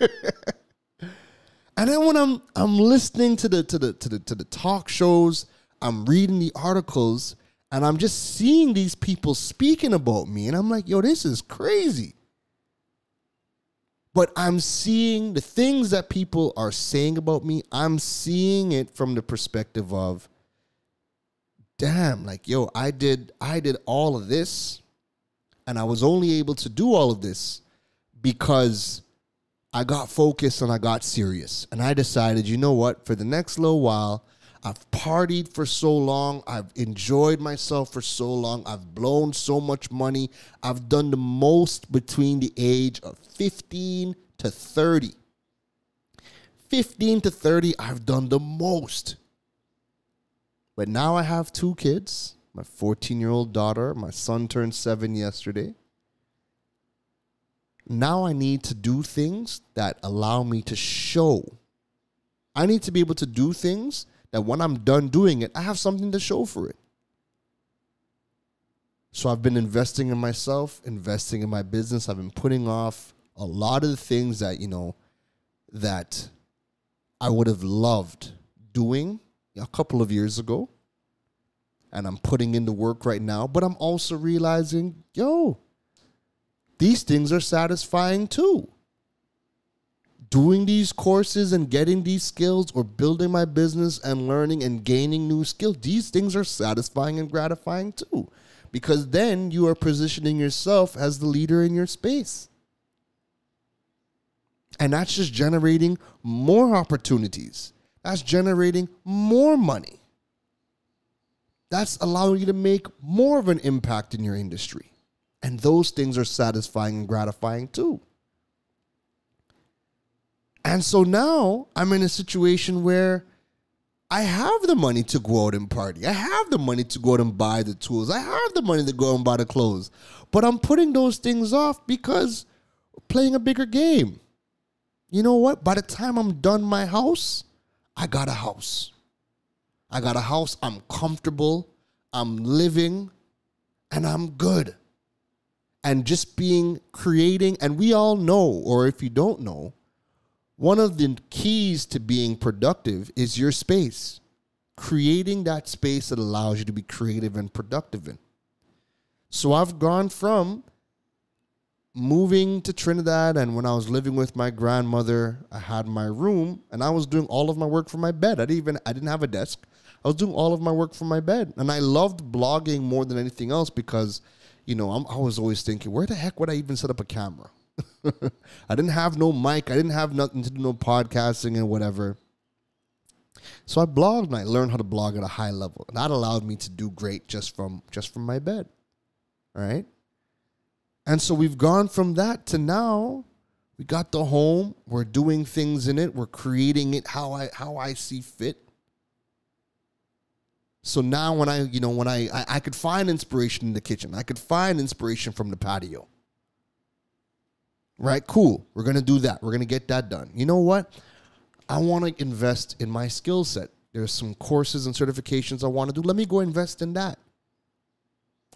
and then when I'm I'm listening to the to the to the to the talk shows, I'm reading the articles, and I'm just seeing these people speaking about me, and I'm like, yo, this is crazy. But I'm seeing the things that people are saying about me, I'm seeing it from the perspective of damn, like, yo, I did I did all of this, and I was only able to do all of this because I got focused and I got serious. And I decided, you know what, for the next little while, I've partied for so long. I've enjoyed myself for so long. I've blown so much money. I've done the most between the age of 15 to 30. 15 to 30, I've done the most. But now I have two kids my 14 year old daughter, my son turned seven yesterday. Now I need to do things that allow me to show. I need to be able to do things that when I'm done doing it, I have something to show for it. So I've been investing in myself, investing in my business. I've been putting off a lot of the things that, you know, that I would have loved doing a couple of years ago and I'm putting in the work right now, but I'm also realizing, yo, these things are satisfying too. Doing these courses and getting these skills or building my business and learning and gaining new skills, these things are satisfying and gratifying too. Because then you are positioning yourself as the leader in your space. And that's just generating more opportunities. That's generating more money that's allowing you to make more of an impact in your industry. And those things are satisfying and gratifying too. And so now I'm in a situation where I have the money to go out and party. I have the money to go out and buy the tools. I have the money to go out and buy the clothes. But I'm putting those things off because playing a bigger game. You know what? By the time I'm done my house, I got a house. I got a house. I'm comfortable. I'm living and I'm good. And just being creating, and we all know, or if you don't know, one of the keys to being productive is your space. Creating that space that allows you to be creative and productive in. So I've gone from moving to Trinidad and when I was living with my grandmother, I had my room and I was doing all of my work from my bed. I didn't even I didn't have a desk. I was doing all of my work from my bed. And I loved blogging more than anything else because, you know, I'm, I was always thinking, where the heck would I even set up a camera? I didn't have no mic. I didn't have nothing to do no podcasting and whatever. So I blogged and I learned how to blog at a high level. And that allowed me to do great just from just from my bed. All right. And so we've gone from that to now we got the home. We're doing things in it. We're creating it how I how I see fit. So now when I, you know, when I, I, I could find inspiration in the kitchen, I could find inspiration from the patio. Right? Cool. We're going to do that. We're going to get that done. You know what? I want to invest in my skill set. There's some courses and certifications I want to do. Let me go invest in that.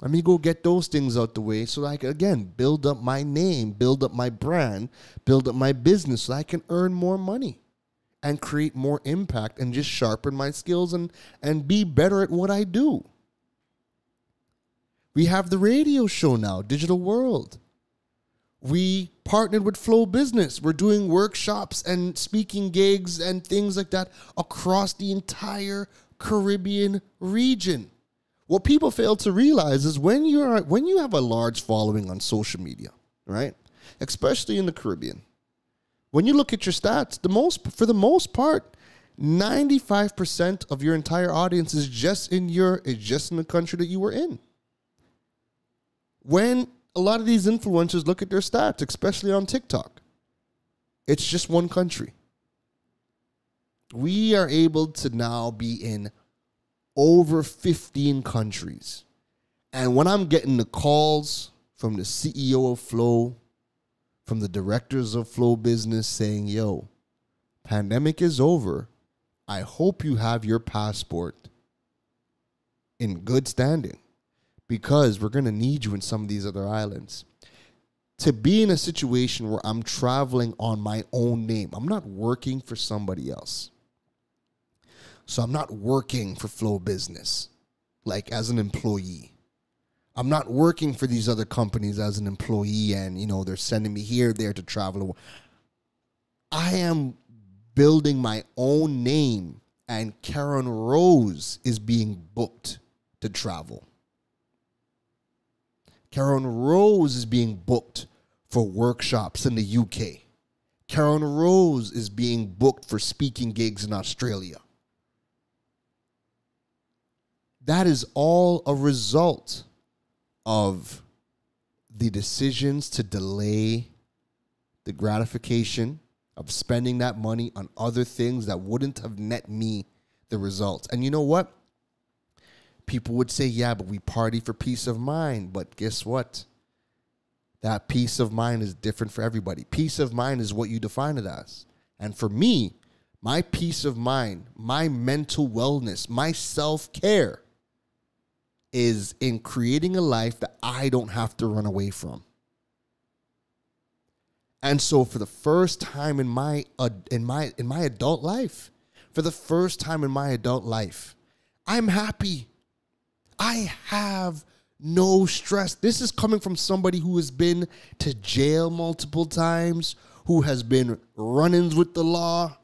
Let me go get those things out the way so I can, again, build up my name, build up my brand, build up my business so I can earn more money and create more impact and just sharpen my skills and, and be better at what I do. We have the radio show now, Digital World. We partnered with Flow Business. We're doing workshops and speaking gigs and things like that across the entire Caribbean region. What people fail to realize is when you're when you have a large following on social media, right? Especially in the Caribbean. When you look at your stats, the most for the most part, 95% of your entire audience is just in your is just in the country that you were in. When a lot of these influencers look at their stats, especially on TikTok, it's just one country. We are able to now be in over 15 countries. And when I'm getting the calls from the CEO of Flow, from the directors of Flow Business saying, yo, pandemic is over I hope you have your passport in good standing because we're going to need you in some of these other islands. To be in a situation where I'm traveling on my own name, I'm not working for somebody else. So I'm not working for Flow Business like as an employee. I'm not working for these other companies as an employee and you know they're sending me here there to travel. I am building my own name, and Keron Rose is being booked to travel. Keron Rose is being booked for workshops in the UK. Keron Rose is being booked for speaking gigs in Australia. That is all a result of the decisions to delay the gratification of spending that money on other things that wouldn't have net me the results. And you know what? People would say, yeah, but we party for peace of mind. But guess what? That peace of mind is different for everybody. Peace of mind is what you define it as. And for me, my peace of mind, my mental wellness, my self care is in creating a life that I don't have to run away from. And so for the first time in my uh, in my in my adult life, for the first time in my adult life, I'm happy. I have no stress. This is coming from somebody who has been to jail multiple times, who has been run-ins with the law,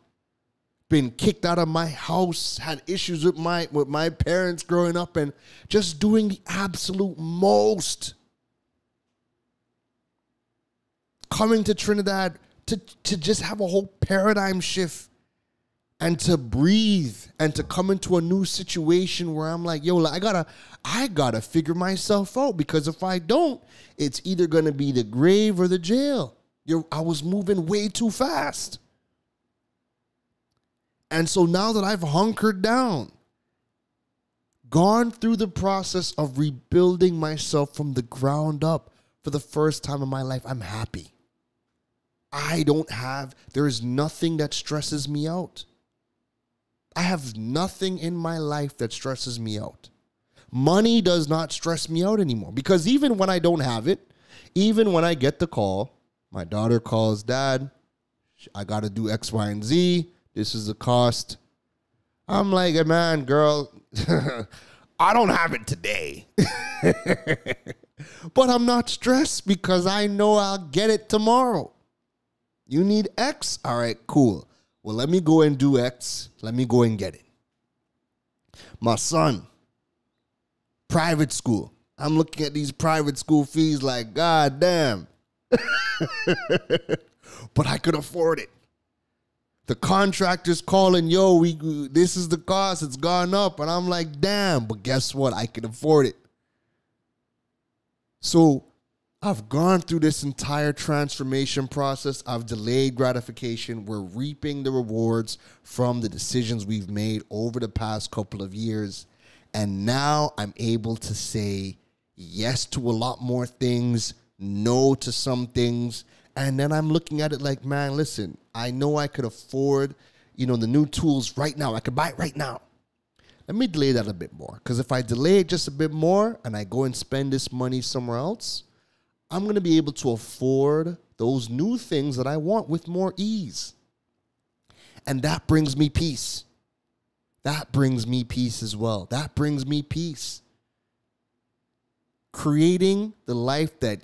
been kicked out of my house, had issues with my with my parents growing up and just doing the absolute most coming to Trinidad to, to just have a whole paradigm shift and to breathe and to come into a new situation where I'm like, yo, I gotta, I gotta figure myself out because if I don't, it's either gonna be the grave or the jail. Yo, I was moving way too fast. And so now that I've hunkered down, gone through the process of rebuilding myself from the ground up for the first time in my life, I'm happy. I don't have, there is nothing that stresses me out. I have nothing in my life that stresses me out. Money does not stress me out anymore because even when I don't have it, even when I get the call, my daughter calls dad, I got to do X, Y, and Z. This is the cost. I'm like, man, girl, I don't have it today. but I'm not stressed because I know I'll get it tomorrow. You need X? All right, cool. Well, let me go and do X. Let me go and get it. My son, private school. I'm looking at these private school fees like, God damn. but I could afford it. The contractor's calling, yo, we this is the cost, it's gone up. And I'm like, damn, but guess what? I can afford it. So I've gone through this entire transformation process. I've delayed gratification. We're reaping the rewards from the decisions we've made over the past couple of years. And now I'm able to say yes to a lot more things, no to some things. And then I'm looking at it like, man, listen, I know I could afford, you know, the new tools right now. I could buy it right now. Let me delay that a bit more. Because if I delay it just a bit more and I go and spend this money somewhere else, I'm going to be able to afford those new things that I want with more ease. And that brings me peace. That brings me peace as well. That brings me peace. Creating the life that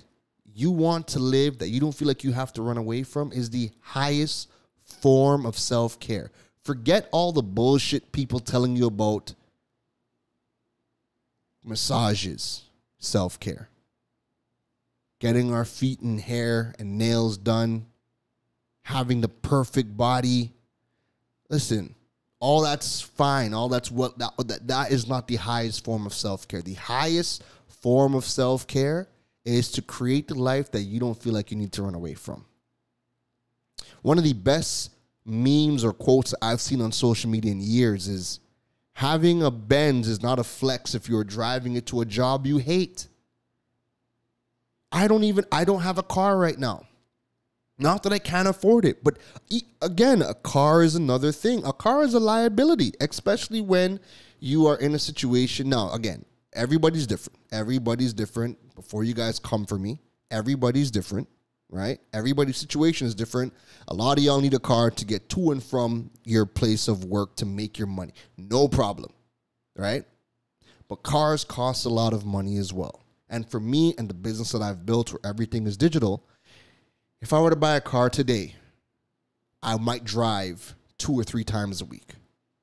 you want to live that you don't feel like you have to run away from is the highest form of self care. Forget all the bullshit people telling you about massages, self care. Getting our feet and hair and nails done, having the perfect body. Listen, all that's fine. All that's what that, that, that is not the highest form of self care. The highest form of self care is to create the life that you don't feel like you need to run away from. One of the best memes or quotes I've seen on social media in years is having a Benz is not a flex if you're driving it to a job you hate. I don't even I don't have a car right now. Not that I can't afford it, but again, a car is another thing. A car is a liability, especially when you are in a situation. Now, again, everybody's different. Everybody's different. Before you guys come for me, everybody's different, right? Everybody's situation is different. A lot of y'all need a car to get to and from your place of work to make your money. No problem, right? But cars cost a lot of money as well. And for me and the business that I've built where everything is digital, if I were to buy a car today, I might drive two or three times a week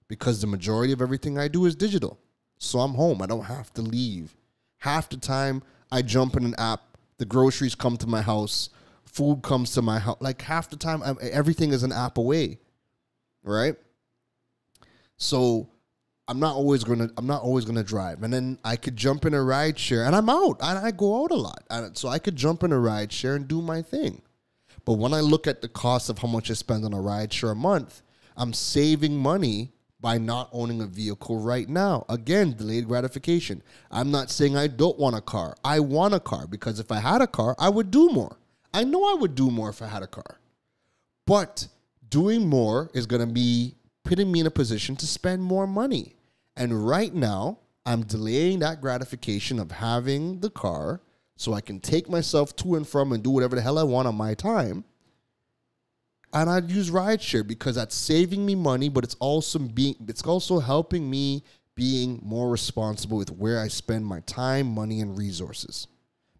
because the majority of everything I do is digital. So I'm home. I don't have to leave. Half the time I jump in an app, the groceries come to my house, food comes to my house. Like half the time I'm, everything is an app away. Right? So I'm not always gonna I'm not always gonna drive, and then I could jump in a ride share, and I'm out, and I go out a lot, and so I could jump in a ride share and do my thing. But when I look at the cost of how much I spend on a ride share a month, I'm saving money by not owning a vehicle right now. Again, delayed gratification. I'm not saying I don't want a car. I want a car because if I had a car, I would do more. I know I would do more if I had a car. But doing more is going to be putting me in a position to spend more money. And right now, I'm delaying that gratification of having the car so I can take myself to and from and do whatever the hell I want on my time. And I'd use rideshare because that's saving me money, but it's also being it's also helping me being more responsible with where I spend my time, money, and resources.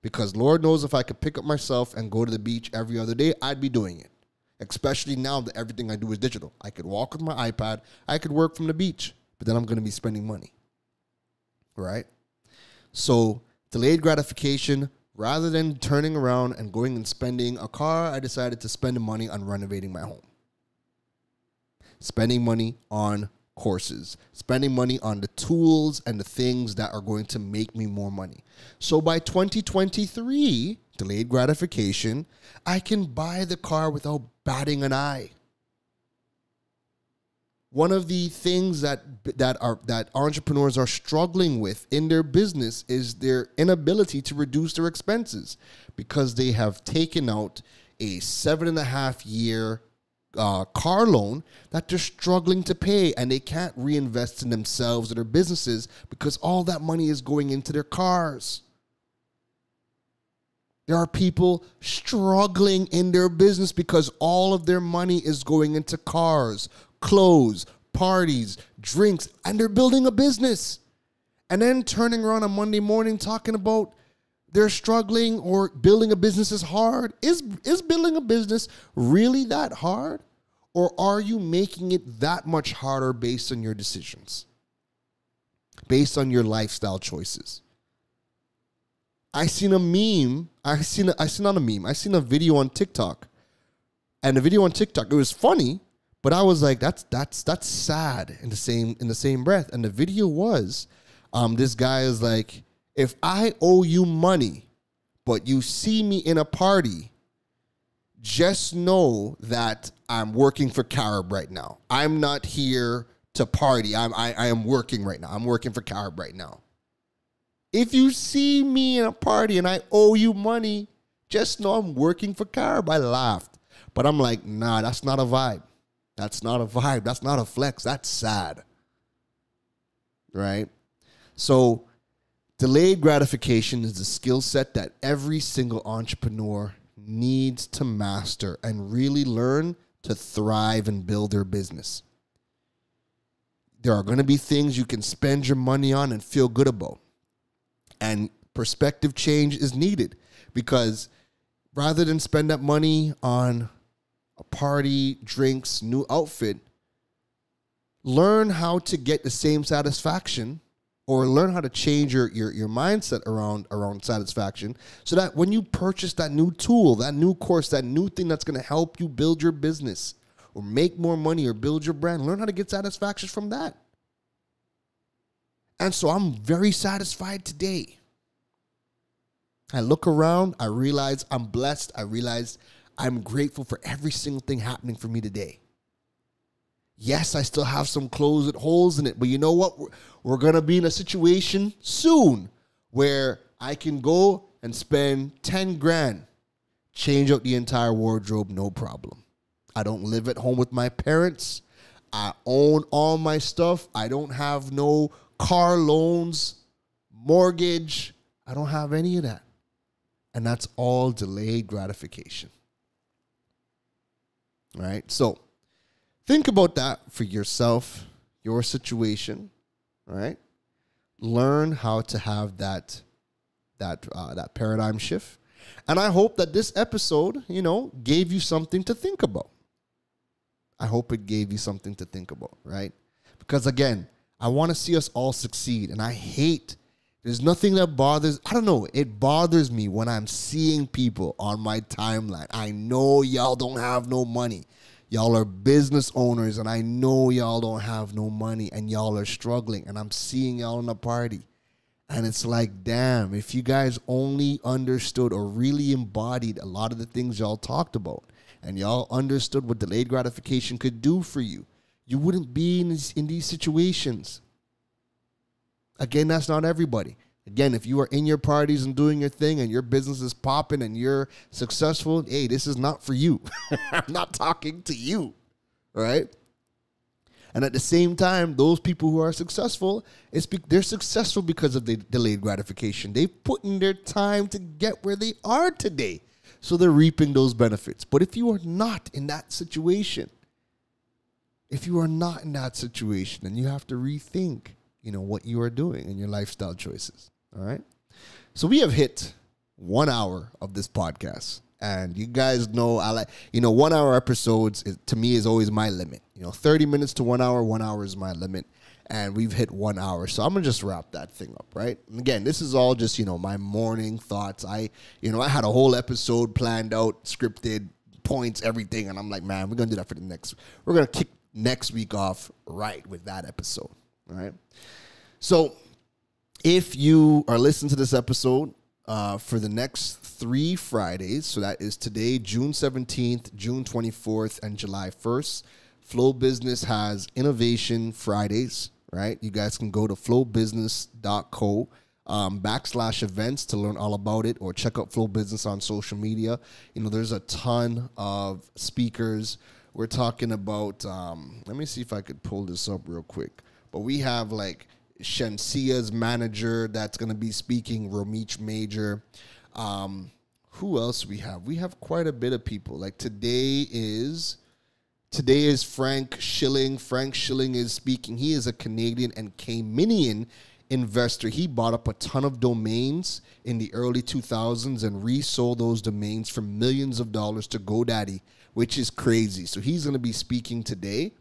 Because Lord knows if I could pick up myself and go to the beach every other day, I'd be doing it. Especially now that everything I do is digital. I could walk with my iPad, I could work from the beach, but then I'm gonna be spending money. Right? So delayed gratification, rather than turning around and going and spending a car, I decided to spend the money on renovating my home. Spending money on courses, spending money on the tools and the things that are going to make me more money. So by 2023, delayed gratification, I can buy the car without batting an eye one of the things that that are that entrepreneurs are struggling with in their business is their inability to reduce their expenses because they have taken out a seven and a half year uh, car loan that they're struggling to pay and they can't reinvest in themselves or their businesses because all that money is going into their cars. There are people struggling in their business because all of their money is going into cars, clothes, parties, drinks, and they're building a business. And then turning around on Monday morning talking about they're struggling or building a business is hard. Is is building a business really that hard? Or are you making it that much harder based on your decisions? Based on your lifestyle choices? I seen a meme. I seen a, I seen not a meme. I seen a video on TikTok, and the video on TikTok it was funny, but I was like, that's that's that's sad in the same in the same breath. And the video was, um, this guy is like, if I owe you money, but you see me in a party, just know that I'm working for Carib right now. I'm not here to party. I'm I, I am working right now. I'm working for Carib right now. If you see me in a party and I owe you money, just know I'm working for Carib. I laughed. But I'm like, nah, that's not a vibe. That's not a vibe. That's not a flex. That's sad. Right? So, delayed gratification is a skill set that every single entrepreneur needs to master and really learn to thrive and build their business. There are going to be things you can spend your money on and feel good about. And perspective change is needed because rather than spend that money on a party, drinks, new outfit, learn how to get the same satisfaction or learn how to change your, your, your mindset around around satisfaction so that when you purchase that new tool, that new course, that new thing that's going to help you build your business or make more money or build your brand, learn how to get satisfaction from that. And so I'm very satisfied today. I look around, I realize I'm blessed, I realize I'm grateful for every single thing happening for me today. Yes, I still have some clothes with holes in it, but you know what? We're, we're going to be in a situation soon where I can go and spend 10 grand, change out the entire wardrobe, no problem. I don't live at home with my parents. I own all my stuff. I don't have no car loans, mortgage. I don't have any of that. And that's all delayed gratification. Right? So think about that for yourself, your situation, right? Learn how to have that that uh, that paradigm shift. And I hope that this episode, you know, gave you something to think about. I hope it gave you something to think about, right? Because again, I want to see us all succeed. And I hate, there's nothing that bothers, I don't know, it bothers me when I'm seeing people on my timeline. I know y'all don't have no money. Y'all are business owners, and I know y'all don't have no money and y'all are struggling. And I'm seeing y'all in a party. And it's like, damn, if you guys only understood or really embodied a lot of the things y'all talked about, and y'all understood what delayed gratification could do for you, you wouldn't be in in these situations. Again, that's not everybody. Again, if you are in your parties and doing your thing and your business is popping and you're successful, hey, this is not for you. I'm not talking to you, right? And at the same time, those people who are successful, it's they're successful because of the delayed gratification. They've put in their time to get where they are today. So they're reaping those benefits. But if you are not in that situation, if you are not in that situation, then you have to rethink, you know, what you are doing and your lifestyle choices. All right. So we have hit one hour of this podcast. And you guys know I like, you know, one hour episodes is, to me is always my limit. You know, 30 minutes to one hour, one hour is my limit. And we've hit one hour. So I'm gonna just wrap that thing up, right? And again, this is all just, you know, my morning thoughts. I, you know, I had a whole episode planned out, scripted, points, everything. And I'm like, man, we're gonna do that for the next. We're gonna kick next week off right with that episode. All right. So if you are listening to this episode uh, for the next three Fridays, so that is today, June 17th, June 24th, and July 1st, Flow Business has Innovation Fridays, right? You guys can go to flowbusiness.co. Um, backslash events to learn all about it or check out flow business on social media you know there's a ton of speakers we're talking about um, let me see if i could pull this up real quick but we have like Shenseea's manager that's going to be speaking, Romeich Major. Um, who else we have? We have quite a bit of people. Like today is today is Frank Schilling. Frank Schilling is speaking. He is a Canadian and Caymanian investor. He bought up a ton of domains in the early 2000s and resold those domains for millions of dollars to GoDaddy, which is crazy. So he's going to be speaking today.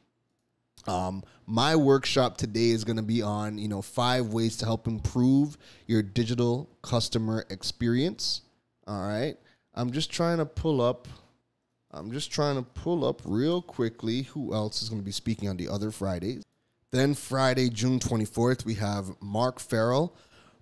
Um, my workshop today is going to be on you know five ways to help improve your digital customer experience. All right, I'm just trying to pull up. I'm just trying to pull up real quickly who else is going to be speaking on the other Fridays. Then Friday, June 24th, we have Mark Farrell.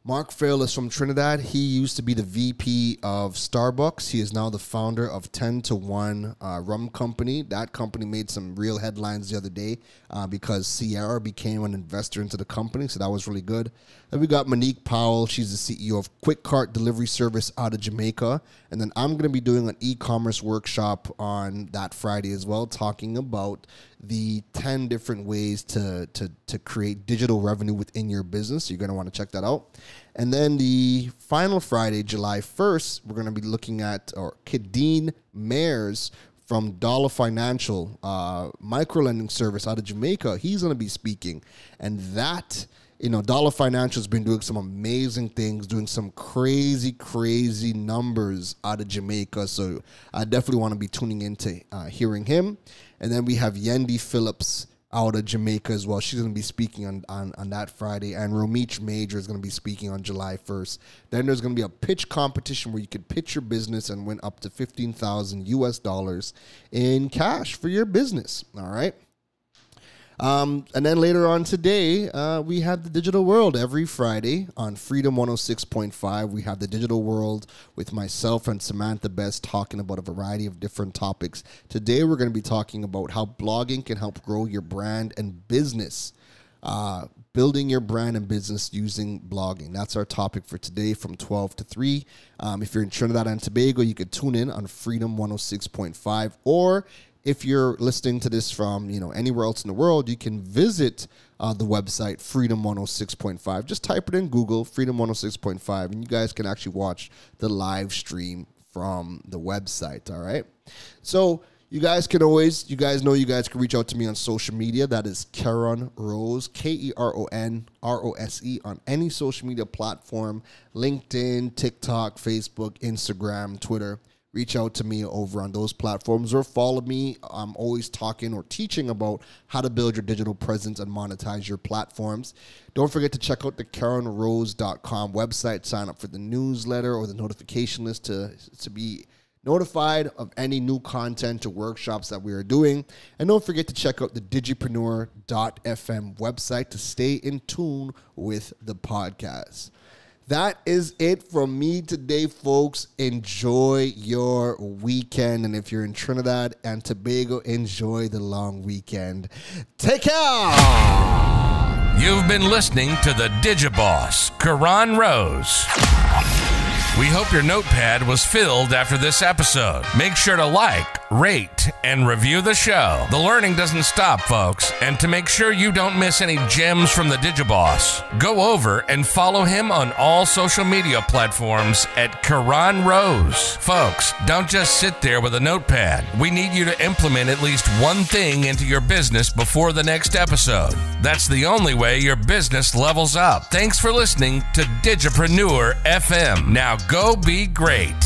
Mark Farrell is from Trinidad. He used to be the VP of Starbucks. He is now the founder of 10 to 1 uh, Rum Company. That company made some real headlines the other day uh, because Ciara became an investor into the company, so that was really good. Then we got Monique Powell. She's the CEO of Quick Cart Delivery Service out of Jamaica. And then I'm going to be doing an e commerce workshop on that Friday as well, talking about the 10 different ways to, to, to create digital revenue within your business. You're going to want to check that out. And then the final Friday, July 1st, we're going to be looking at or Kadeen Mayers from Dollar Financial, uh, micro lending service out of Jamaica. He's going to be speaking, and that you know, Dollar Financial has been doing some amazing things, doing some crazy, crazy numbers out of Jamaica. So I definitely want to be tuning into uh, hearing him. And then we have Yendi Phillips out of Jamaica as well. She's going to be speaking on, on, on that Friday. And Romeich Major is going to be speaking on July 1st. Then there's going to be a pitch competition where you could pitch your business and win up to 15,000 US dollars in cash for your business. All right. Um, and then later on today, uh, we have the digital world every Friday on Freedom 106.5. We have the digital world with myself and Samantha Best talking about a variety of different topics. Today, we're going to be talking about how blogging can help grow your brand and business. Uh, building your brand and business using blogging. That's our topic for today from 12 to 3. Um, if you're in Trinidad and Tobago, you could tune in on Freedom 106.5 or if you're listening to this from you know anywhere else in the world, you can visit uh, the website Freedom 106.5. Just type it in Google, Freedom 106.5, and you guys can actually watch the live stream from the website. All right. So you guys can always, you guys know you guys can reach out to me on social media. That is Keron Rose, K E R O N R O S E, on any social media platform LinkedIn, TikTok, Facebook, Instagram, Twitter reach out to me over on those platforms or follow me. I'm always talking or teaching about how to build your digital presence and monetize your platforms. Don't forget to check out the KeronRose.com website, sign up for the newsletter or the notification list to, to be notified of any new content or workshops that we are doing. And don't forget to check out the digipreneur.fm website to stay in tune with the podcast. That is it from me today, folks. Enjoy your weekend. And if you're in Trinidad and Tobago, enjoy the long weekend. Take care. You've been listening to the Digiboss, Keron Rose. We hope your notepad was filled after this episode. Make sure to like, rate, and review the show. The learning doesn't stop, folks. And to make sure you don't miss any gems from the Digiboss, go over and follow him on all social media platforms at Keron Rose. Folks, don't just sit there with a notepad. We need you to implement at least one thing into your business before the next episode. That's the only way your business levels up. Thanks for listening to Digipreneur FM. Now Go be great.